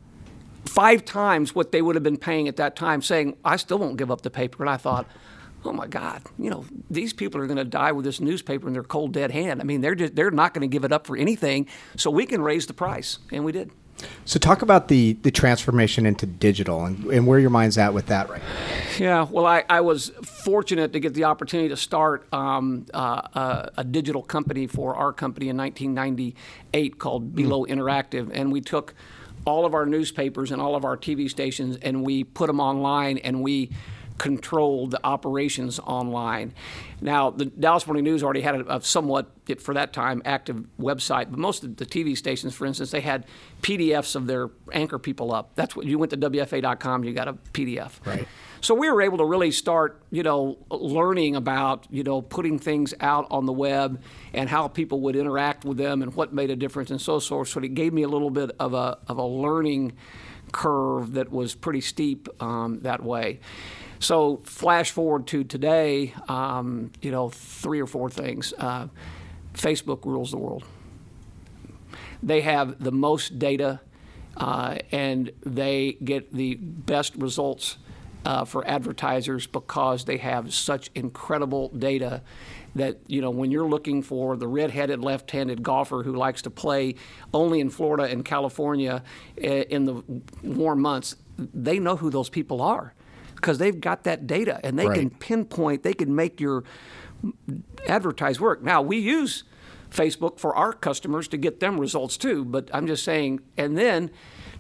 Five times what they would have been paying at that time, saying, I still won't give up the paper. And I thought, oh my God, you know, these people are going to die with this newspaper in their cold, dead hand. I mean, they're, just, they're not going to give it up for anything, so we can raise the price. And we did. So talk about the the transformation into digital and, and where your mind's at with that right now. Yeah, well, I, I was fortunate to get the opportunity to start um, uh, a, a digital company for our company in 1998 called Belo Interactive, and we took all of our newspapers and all of our TV stations and we put them online and we controlled the operations online. Now, the Dallas Morning News already had a, a, somewhat, for that time, active website, but most of the TV stations, for instance, they had PDFs of their anchor people up. That's what you went to WFAA.com, you got a PDF. Right. So we were able to really start, you know, learning about, you know, putting things out on the web and how people would interact with them and what made a difference and so forth. So it gave me a little bit of a of a learning curve that was pretty steep um, that way. So flash forward to today, um, you know, three or four things. Uh, Facebook rules the world. They have the most data, uh, and they get the best results uh, for advertisers because they have such incredible data that you know when you're looking for the red-headed left-handed golfer who likes to play only in Florida and California eh, in the warm months, they know who those people are because they've got that data and they right. can pinpoint, they can make your advertise work. Now we use Facebook for our customers to get them results too, but I'm just saying. And then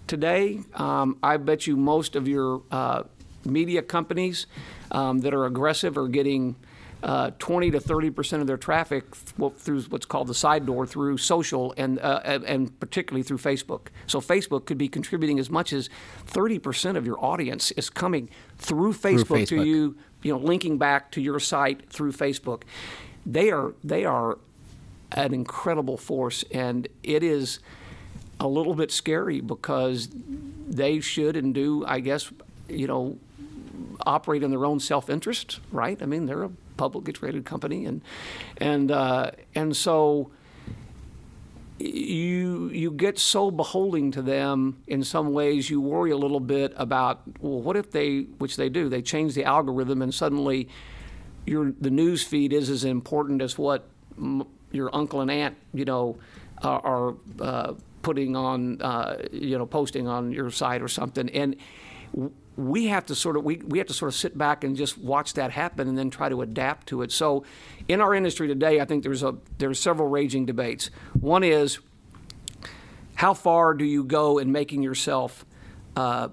today, um, I bet you most of your uh, media companies um, that are aggressive are getting uh, 20 to 30 percent of their traffic through what's called the side door through social and uh, and particularly through Facebook. So Facebook could be contributing as much as 30 percent of your audience is coming through Facebook, through Facebook, to you, you know, linking back to your site through Facebook. They are they are an incredible force, and it is a little bit scary because they should and do, I guess, you know, operate in their own self-interest, right? I mean, they're a publicly traded company, and and uh, and so you you get so beholding to them in some ways you worry a little bit about well what if they which they do they change the algorithm and suddenly your the news feed is as important as what your uncle and aunt you know are, are uh, putting on uh, you know posting on your site or something and we have to sort of we, we have to sort of sit back and just watch that happen and then try to adapt to it. So in our industry today, I think there's a there's several raging debates. One is how far do you go in making yourself uh,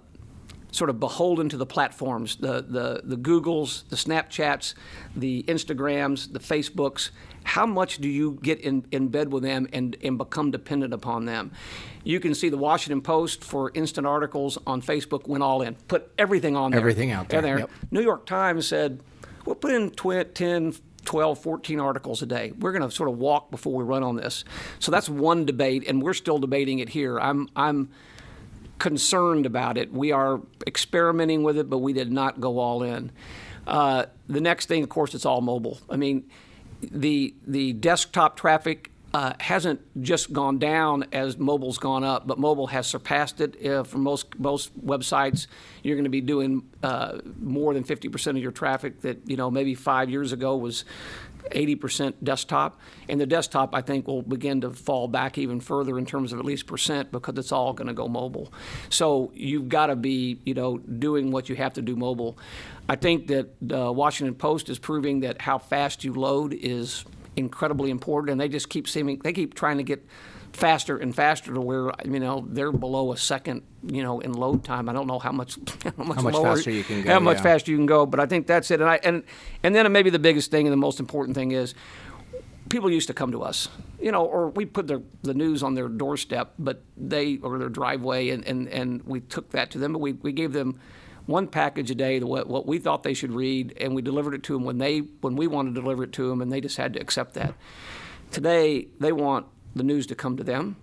sort of beholden to the platforms, the, the, the Googles, the Snapchats, the Instagrams, the Facebooks. How much do you get in, in bed with them and, and become dependent upon them? You can see the Washington Post for instant articles on Facebook went all in, put everything on there. Everything out there. there. Yep. New York Times said, we'll put in 10, 12, 14 articles a day. We're going to sort of walk before we run on this. So that's one debate, and we're still debating it here. I'm, I'm concerned about it. We are experimenting with it, but we did not go all in. Uh, the next thing, of course, it's all mobile. I mean, the the desktop traffic uh, hasn't just gone down as mobile's gone up, but mobile has surpassed it. Uh, for most most websites, you're going to be doing uh, more than 50% of your traffic that you know maybe five years ago was 80% desktop. And the desktop, I think, will begin to fall back even further in terms of at least percent because it's all going to go mobile. So you've got to be, you know, doing what you have to do mobile. I think that the Washington Post is proving that how fast you load is incredibly important, and they just keep seeming they keep trying to get faster and faster to where you know they're below a second you know in load time. I don't know how much how much, how much lower, faster you can go. How much yeah. faster you can go, but I think that's it. And I and and then maybe the biggest thing and the most important thing is people used to come to us, you know, or we put their, the news on their doorstep, but they or their driveway, and, and, and we took that to them. But we, we gave them one package a day, what, what we thought they should read, and we delivered it to them when they when we wanted to deliver it to them, and they just had to accept that. Today, they want the news to come to them.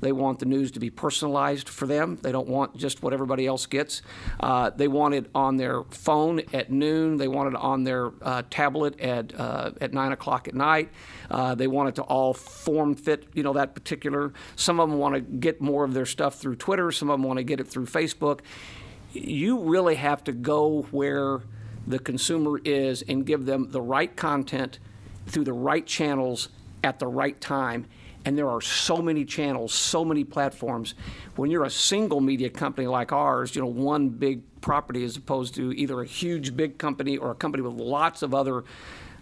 They want the news to be personalized for them. They don't want just what everybody else gets. Uh, they want it on their phone at noon. They want it on their uh, tablet at uh, at nine o'clock at night. Uh, they want it to all form fit, you know, that particular. Some of them want to get more of their stuff through Twitter. Some of them want to get it through Facebook. You really have to go where the consumer is and give them the right content through the right channels at the right time and there are so many channels, so many platforms. When you're a single media company like ours, you know, one big property as opposed to either a huge big company or a company with lots of other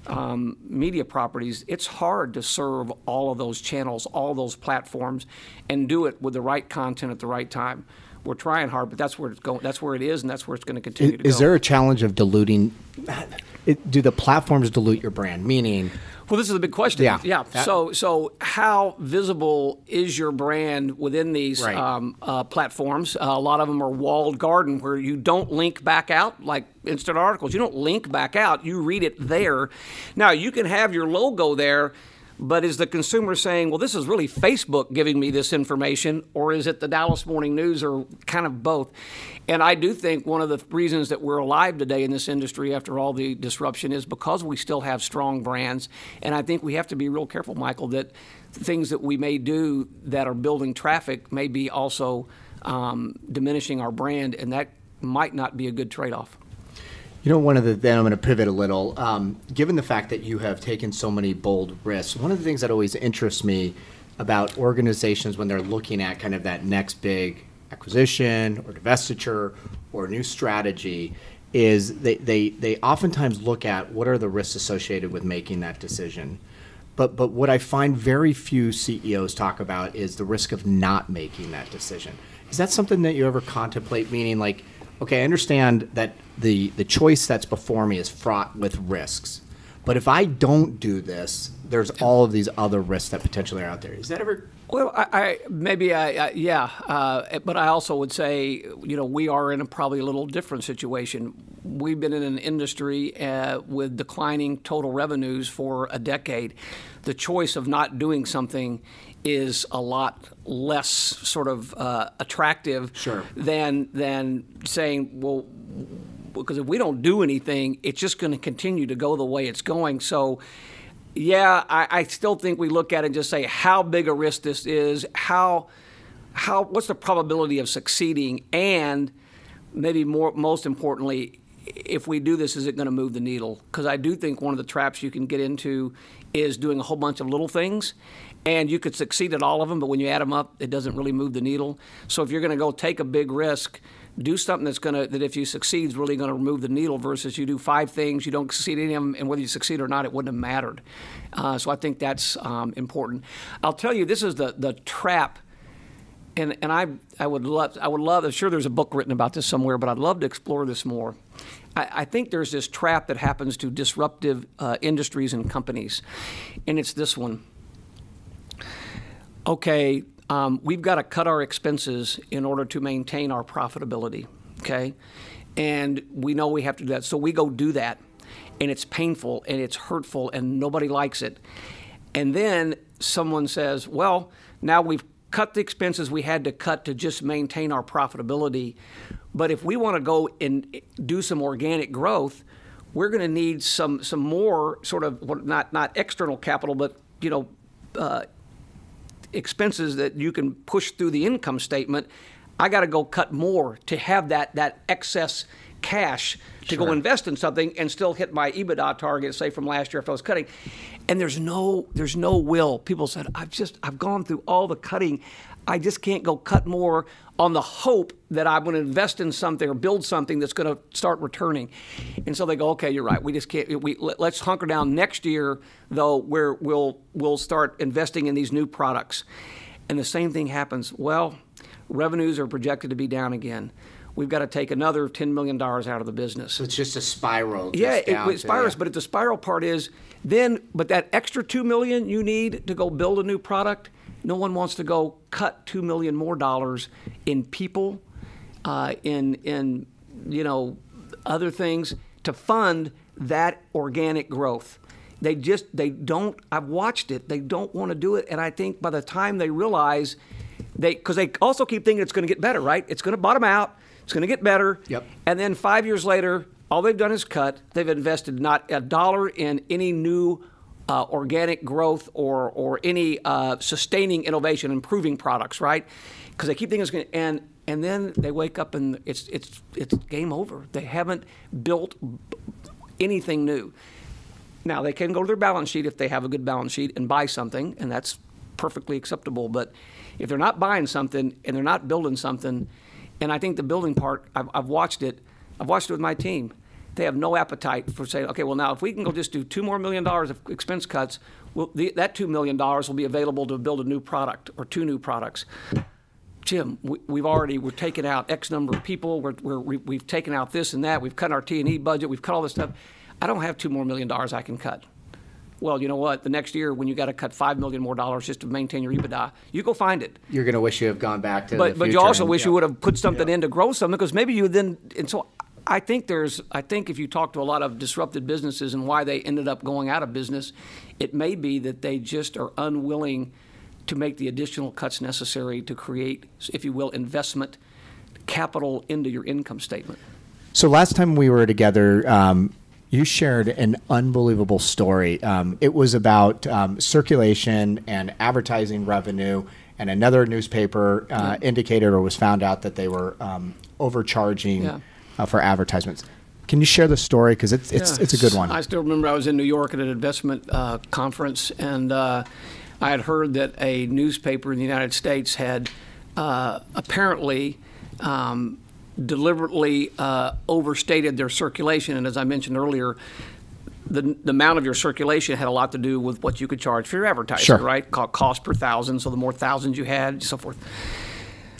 um, media properties, it's hard to serve all of those channels, all those platforms, and do it with the right content at the right time. We're trying hard, but that's where it's going. That's where it is, and that's where it's going to continue to Is there a challenge of diluting? It, do the platforms dilute your brand? Meaning, Well, this is a big question. Yeah. yeah. That- so, so how visible is your brand within these Right. um, uh, platforms? Uh, a lot of them are walled garden, where you don't link back out like instant articles. You don't link back out. You read it there. Now you can have your logo there. But is the consumer saying, well, this is really Facebook giving me this information, or is it the Dallas Morning News, or kind of both? And I do think one of the reasons that we're alive today in this industry after all the disruption is because we still have strong brands. And I think we have to be real careful, Michael, that things that we may do that are building traffic may be also um, diminishing our brand, and that might not be a good trade off. You know, one of the. Then I'm going to pivot a little. Um, given the fact that you have taken so many bold risks, one of the things that always interests me about organizations when they're looking at kind of that next big acquisition or divestiture or new strategy is they, they, they oftentimes look at what are the risks associated with making that decision. But, but what I find very few CEOs talk about is the risk of not making that decision. Is that something that you ever contemplate? Meaning, like, okay, I understand that the, the choice that's before me is fraught with risks. But if I don't do this, there's all of these other risks that potentially are out there. Is that ever Well, I, I maybe I, I yeah, uh, but I also would say you know we are in a probably a little different situation. We've been in an industry uh, with declining total revenues for a decade. The choice of not doing something is a lot less sort of uh, attractive Sure. than than saying well because if we don't do anything, it's just going to continue to go the way it's going. So, yeah, I, I still think we look at it and just say how big a risk this is, how how what's the probability of succeeding, and maybe more most importantly, if we do this, is it going to move the needle? Because I do think one of the traps you can get into is doing a whole bunch of little things, and you could succeed at all of them, but when you add them up, it doesn't really move the needle. So if you're going to go take a big risk, do something that's going to that if you succeed is really going to remove the needle versus you do five things, you don't succeed in them, and whether you succeed or not, it wouldn't have mattered. Uh, so I think that's um, important. I'll tell you, this is the the trap and and I I would love I would love I'm sure there's a book written about this somewhere, but I'd love to explore this more. I, I think there's this trap that happens to disruptive uh, industries and companies, and it's this one. Okay, um, we've got to cut our expenses in order to maintain our profitability. Okay, and we know we have to do that, so we go do that, and it's painful and it's hurtful and nobody likes it, and then someone says, well, now we've cut the expenses we had to cut to just maintain our profitability. But if we want to go and do some organic growth, we're going to need some some more sort of not not external capital, but you know, uh, expenses that you can push through the income statement. I got to go cut more to have that that excess cash to go invest in something and still hit my EBITDA target, say from last year if I was cutting. And there's no there's no will. People said, I've just I've gone through all the cutting. I just can't go cut more on the hope that I'm going to invest in something or build something that's going to start returning. And so they go, okay, you're right. We just can't. We let- let's hunker down next year, though, where we'll we'll start investing in these new products. And the same thing happens. Well, revenues are projected to be down again. We've got to take another $10 million out of the business. So it's just a spiral. just Yeah, it, it to- spirals, but the spiral part is then, but that extra two million you need to go build a new product, no one wants to go cut two million more dollars in people, uh, in in you know other things to fund that organic growth. They just they don't. I've watched it. They don't want to do it, and I think by the time they realize they because they also keep thinking it's going to get better, right? It's going to bottom out. It's going to get better. Yep. And then five years later, all they've done is cut. They've invested not a dollar in any new uh, organic growth or or any uh, sustaining innovation, improving products, right? Because they keep thinking it's going to and and then they wake up and it's it's it's game over. They haven't built anything new. Now they can go to their balance sheet if they have a good balance sheet and buy something, and that's perfectly acceptable. But if they're not buying something and they're not building something, and I think the building part, I've, I've watched it. I've watched it with my team. they have no appetite for saying, okay, well now if we can go just do two more million dollars of expense cuts, well, the, that two million dollars will be available to build a new product or two new products. Jim, we, we've already we're taking out X number of people. We're, we're, we- we've taken out this and that. We've cut our T and E budget. We've cut all this stuff. I don't have two more million dollars I can cut. Well, you know what? The next year, when you got to cut five million more dollars just to maintain your EBITDA, you go find it. You're going to wish you have gone back to But the but you also and- wish you would have put something in to grow something because maybe you then and so I think there's I think if you talk to a lot of disrupted businesses and why they ended up going out of business, it may be that they just are unwilling to make the additional cuts necessary to create, if you will, investment capital into your income statement. So last time we were together, um, you shared an unbelievable story. Um, it was about um, circulation and advertising revenue, and another newspaper uh, indicated or was found out that they were um, overcharging Yeah. Uh, for advertisements. Can you share the story? Because it's it's, Yeah, it's a good one. I still remember I was in New York at an investment uh, conference, and uh, I had heard that a newspaper in the United States had uh, apparently um, deliberately uh, overstated their circulation. And as I mentioned earlier, the, the amount of your circulation had a lot to do with what you could charge for your advertising, Sure. right? Co- Cost per thousand. So the more thousands you had, so forth.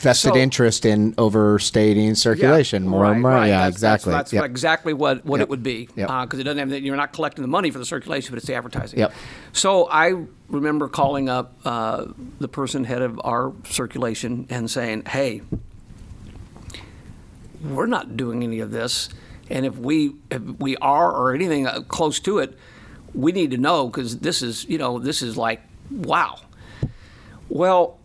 Vested so- interest in overstating circulation. more right, and more. right. Yeah, That's- exactly. That's, that's Yep. exactly what, what Yep. it would be. Yep. Because it doesn't have, that you're not collecting the money for the circulation, but it's the advertising. Yep. So I remember calling up uh, the person head of our circulation and saying, hey, we're not doing any of this. And if we if we are or anything uh, close to it, we need to know because this is you know this is like wow. Well,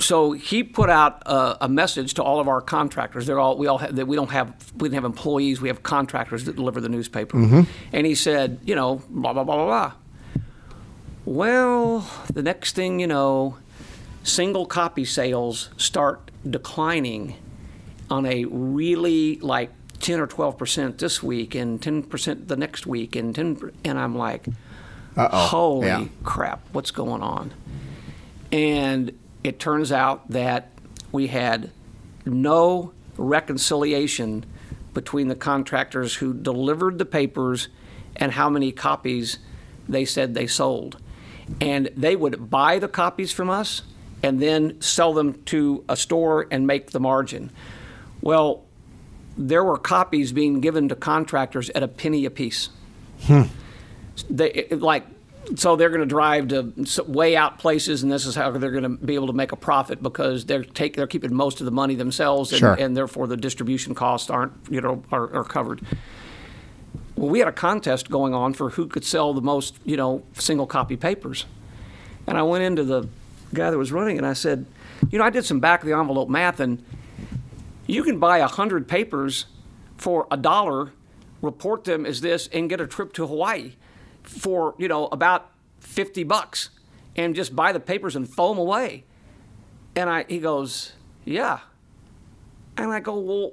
so he put out a, a message to all of our contractors. They're all we all have, that we don't have we don't have employees. We have contractors that deliver the newspaper. Mm-hmm. And he said, you know, blah blah blah blah blah. Well, the next thing you know, single copy sales start declining on a really like 10 or 12 percent this week and 10 percent the next week and 10 and I'm like, holy Yeah. crap, what's going on? And it turns out that we had no reconciliation between the contractors who delivered the papers and how many copies they said they sold. And they would buy the copies from us and then sell them to a store and make the margin. Well, there were copies being given to contractors at a penny apiece. Hmm. They it- like so they're going to drive to way out places, and this is how they're going to be able to make a profit because they're take they're keeping most of the money themselves, and, Sure. and therefore the distribution costs aren't you know are, are covered. Well, we had a contest going on for who could sell the most you know single copy papers, and I went into the guy that was running, and I said, you know, I did some back of the envelope math, and you can buy a hundred papers for a dollar, report them as this, and get a trip to Hawaii for you know about fifty bucks, and just buy the papers and throw them away. And I, he goes, yeah. And I go, well,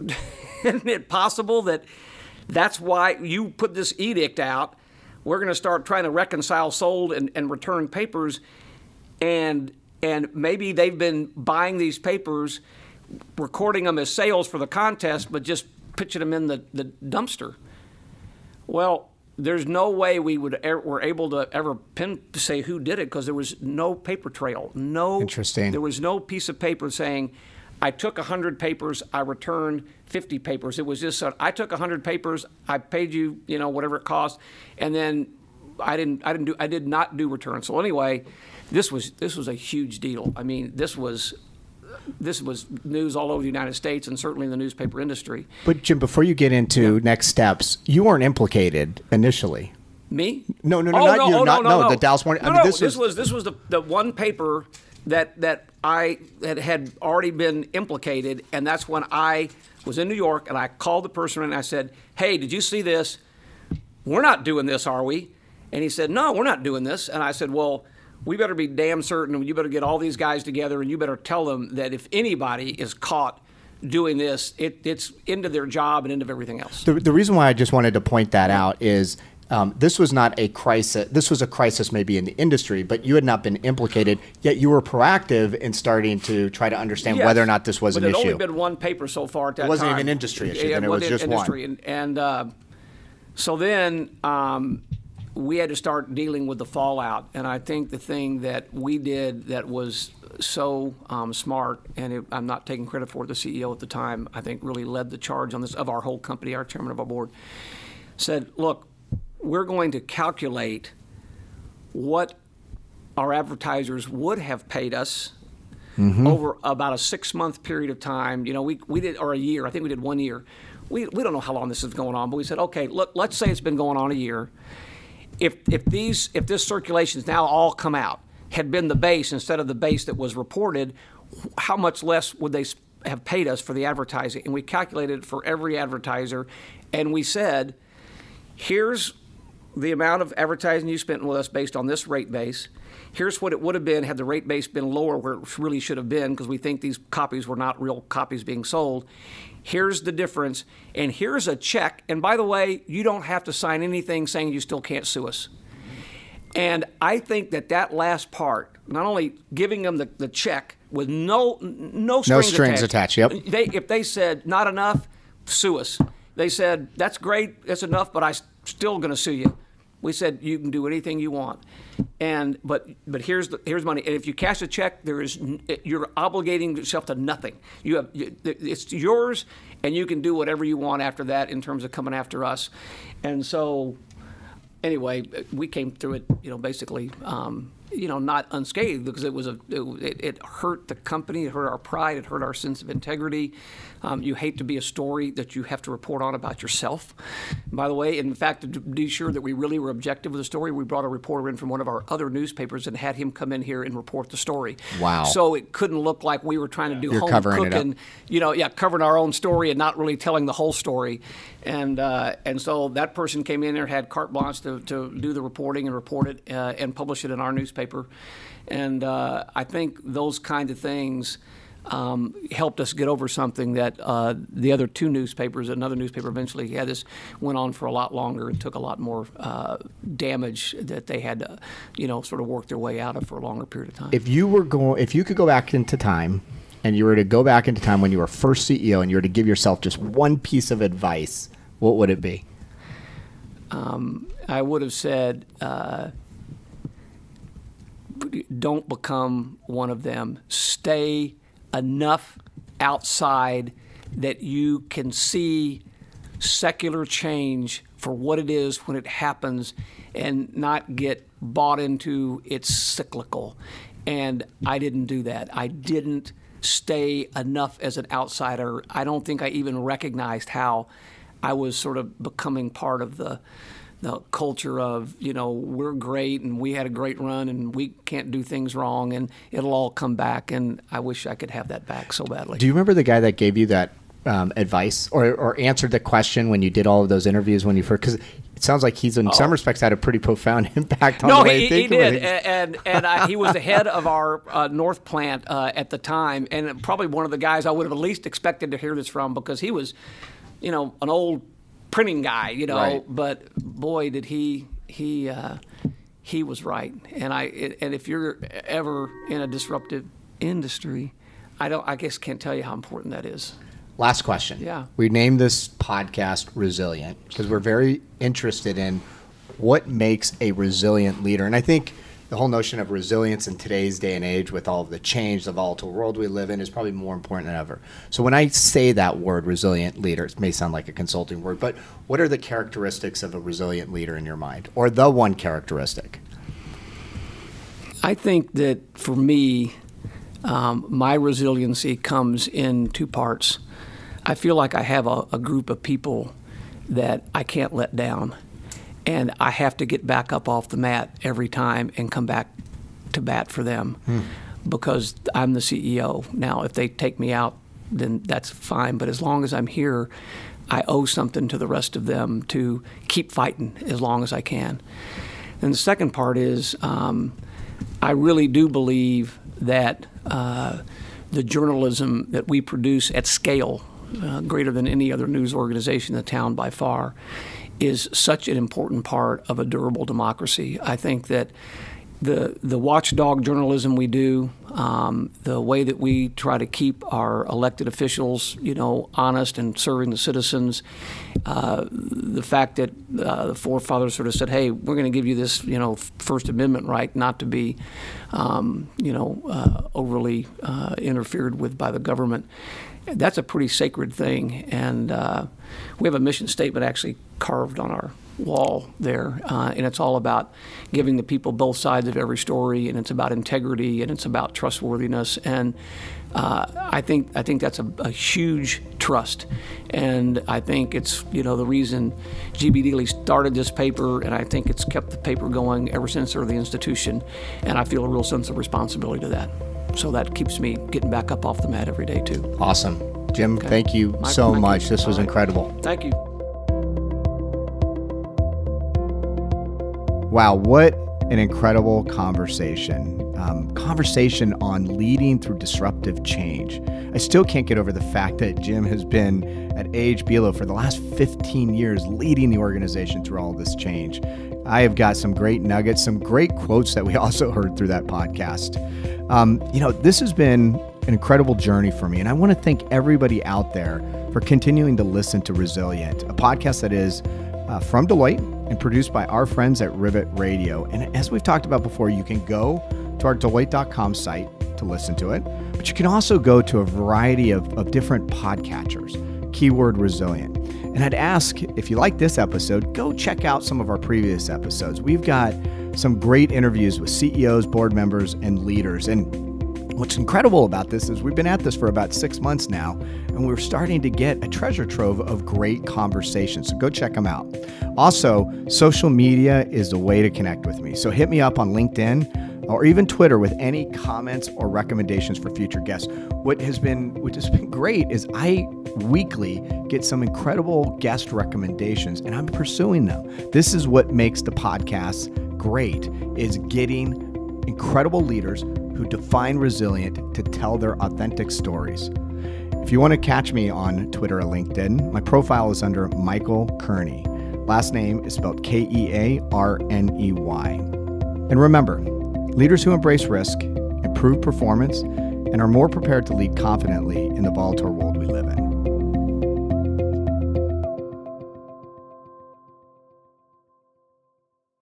isn't it possible that that's why you put this edict out? We're going to start trying to reconcile sold and, and return papers, and and maybe they've been buying these papers, recording them as sales for the contest, but just pitching them in the, the dumpster. Well, there's no way we would er, were able to ever pin say who did it because there was no paper trail. No Interesting. There was no piece of paper saying, "I took 100 papers, I returned 50 papers." It was just I took 100 papers, I paid you, you know, whatever it cost, and then I didn't I didn't do I did not do returns. So anyway, this was this was a huge deal. I mean, this was this was news all over the United States and certainly in the newspaper industry. But Jim, before you get into next steps, you weren't implicated initially. Me? No, no, no, Oh, not no, you, oh, not- no, no, no, the Dallas Morning- I No, mean, no, this this, was- was this was the, the one paper that that I had, had already been implicated, and that's when I was in New York, and I called the person and I said, "Hey, did you see this? We're not doing this, are we?" And he said, "No, we're not doing this." And I said, "Well." We better be damn certain. And you better get all these guys together, and you better tell them that if anybody is caught doing this, it, it's into their job and into everything else. The, the reason why I just wanted to point that out is um, this was not a crisis. This was a crisis maybe in the industry, but you had not been implicated. Yet you were proactive in starting to try to understand Yes. whether or not this was but an it issue. only been one paper so far at that It wasn't time. even an industry issue, Yeah, then it was just one. industry. And, and uh, so then um, we had to start dealing with the fallout. And I think the thing that we did that was so um, smart, and it, I'm not taking credit for it, the CEO at the time, I think really led the charge on this of our whole company, our chairman of our board, said, look, we're going to calculate what our advertisers would have paid us over about a six month period of time. You know, we, we did, or a year, I think we did one year. We, we don't know how long this is going on, but we said, okay, look, let's say it's been going on a year. If, if these, if this circulation's now all come out, had been the base instead of the base that was reported, how much less would they have paid us for the advertising? And we calculated for every advertiser, and we said, here's the amount of advertising you spent with us based on this rate base. Here's what it would have been had the rate base been lower where it really should have been because we think these copies were not real copies being sold. Here's the difference, and here's a check. And by the way, you don't have to sign anything saying you still can't sue us. And I think that that last part, not only giving them the, the check with no no strings, strings attached, yep. They, if they said not enough, sue us. They said that's great, that's enough, but I'm still going to sue you. We said you can do anything you want, and but but here's the here's money. And if you cash a check, there is you're obligating yourself to nothing. You have it's yours, and you can do whatever you want after that in terms of coming after us. And so anyway, we came through it, you know, basically, um, you know, not unscathed because it was a, it, it hurt the company, it hurt our pride, it hurt our sense of integrity. Um, you hate to be a story that you have to report on about yourself. By the way, in fact, to be sure that we really were objective with the story, we brought a reporter in from one of our other newspapers and had him come in here and report the story. Wow. So it couldn't look like we were trying to do You're home covering it up. cooking you know, yeah, covering our own story and not really telling the whole story. And uh, and so that person came in there, had carte blanche to, to do the reporting and report it uh, and publish it in our newspaper. And uh, I think those kind of things um, helped us get over something that uh, the other two newspapers, another newspaper eventually had this, went on for a lot longer and took a lot more uh, damage that they had to, you know, sort of work their way out of for a longer period of time. if you were going, if you could go back into time, and you were to go back into time when you were first CEO, and you were to give yourself just one piece of advice, what would it be? I would have said, uh, don't become one of them. Stay enough outside that you can see secular change for what it is when it happens and not get bought into it's cyclical. And I didn't do that. I didn't stay enough as an outsider. I don't think I even recognized how I was sort of becoming part of the the culture of you know we're great and we had a great run and we can't do things wrong and it'll all come back and I wish I could have that back so badly. Do you remember the guy that gave you that um, advice or, or answered the question when you did all of those interviews when you first? Because it sounds like he's in some respects had a pretty profound impact on no, the way he, he did. And and I, he was the head of our uh, North plant uh, at the time, and probably one of the guys I would have at least expected to hear this from because he was, you know, an old printing guy, you know. Right. But boy, did he he uh, he was right, and I and if you're ever in a disruptive industry, I don't I guess can't tell you how important that is. Last question. Yeah. We named this podcast Resilient because we're very interested in what makes a resilient leader. And I think the whole notion of resilience in today's day and age with all of the change, the volatile world we live in is probably more important than ever. So when I say that word resilient leader, it may sound like a consulting word, but what are the characteristics of a resilient leader in your mind? Or the one characteristic? I think that for me, um, my resiliency comes in two parts. I feel like I have a, a group of people that I can't let down, and I have to get back up off the mat every time and come back to bat for them because I'm the CEO. Now, if they take me out, then that's fine, but as long as I'm here, I owe something to the rest of them to keep fighting as long as I can. And the second part is um, I really do believe that uh, the journalism that we produce at scale, uh, greater than any other news organization in the town by far, is such an important part of a durable democracy. I think that the the watchdog journalism we do, um, the way that we try to keep our elected officials, you know, honest and serving the citizens, uh, the fact that uh, the forefathers sort of said, "Hey, we're going to give you this, you know, First Amendment right not to be, um, you know, uh, overly uh, interfered with by the government." That's a pretty sacred thing, and uh, we have a mission statement actually carved on our wall there, uh, and it's all about giving the people both sides of every story, and it's about integrity and it's about trustworthiness, and uh, I think I think that's a, a, huge trust, and I think it's you know the reason GB Dealey started this paper, and I think it's kept the paper going ever since they're the institution, and I feel a real sense of responsibility to that. So that keeps me getting back up off the mat every day too. Awesome, Jim. Okay. Thank you my, so my much. This was right. incredible. Thank you. Wow, what an incredible conversation. Um, conversation on leading through disruptive change. I still can't get over the fact that Jim has been at A.H. Belo for the last 15 years, leading the organization through all this change. I have got some great nuggets, some great quotes that we also heard through that podcast. Um, you know, this has been an incredible journey for me, and I want to thank everybody out there for continuing to listen to Resilient, a podcast that is uh, from Deloitte and produced by our friends at Rivet Radio. And as we've talked about before, you can go to our Deloitte.com site to listen to it, but you can also go to a variety of, of different podcatchers, keyword resilient. And I'd ask if you like this episode, go check out some of our previous episodes. We've got some great interviews with CEOs, board members, and leaders. And What's incredible about this is we've been at this for about six months now, and we're starting to get a treasure trove of great conversations. So go check them out. Also, social media is the way to connect with me. So hit me up on LinkedIn or even Twitter with any comments or recommendations for future guests. What has been what has been great is I weekly get some incredible guest recommendations and I'm pursuing them. This is what makes the podcast great is getting incredible leaders who define resilient to tell their authentic stories. If you want to catch me on Twitter or LinkedIn, my profile is under Michael Kearney. Last name is spelled K E A R N E Y. And remember, leaders who embrace risk, improve performance, and are more prepared to lead confidently in the volatile world we live in.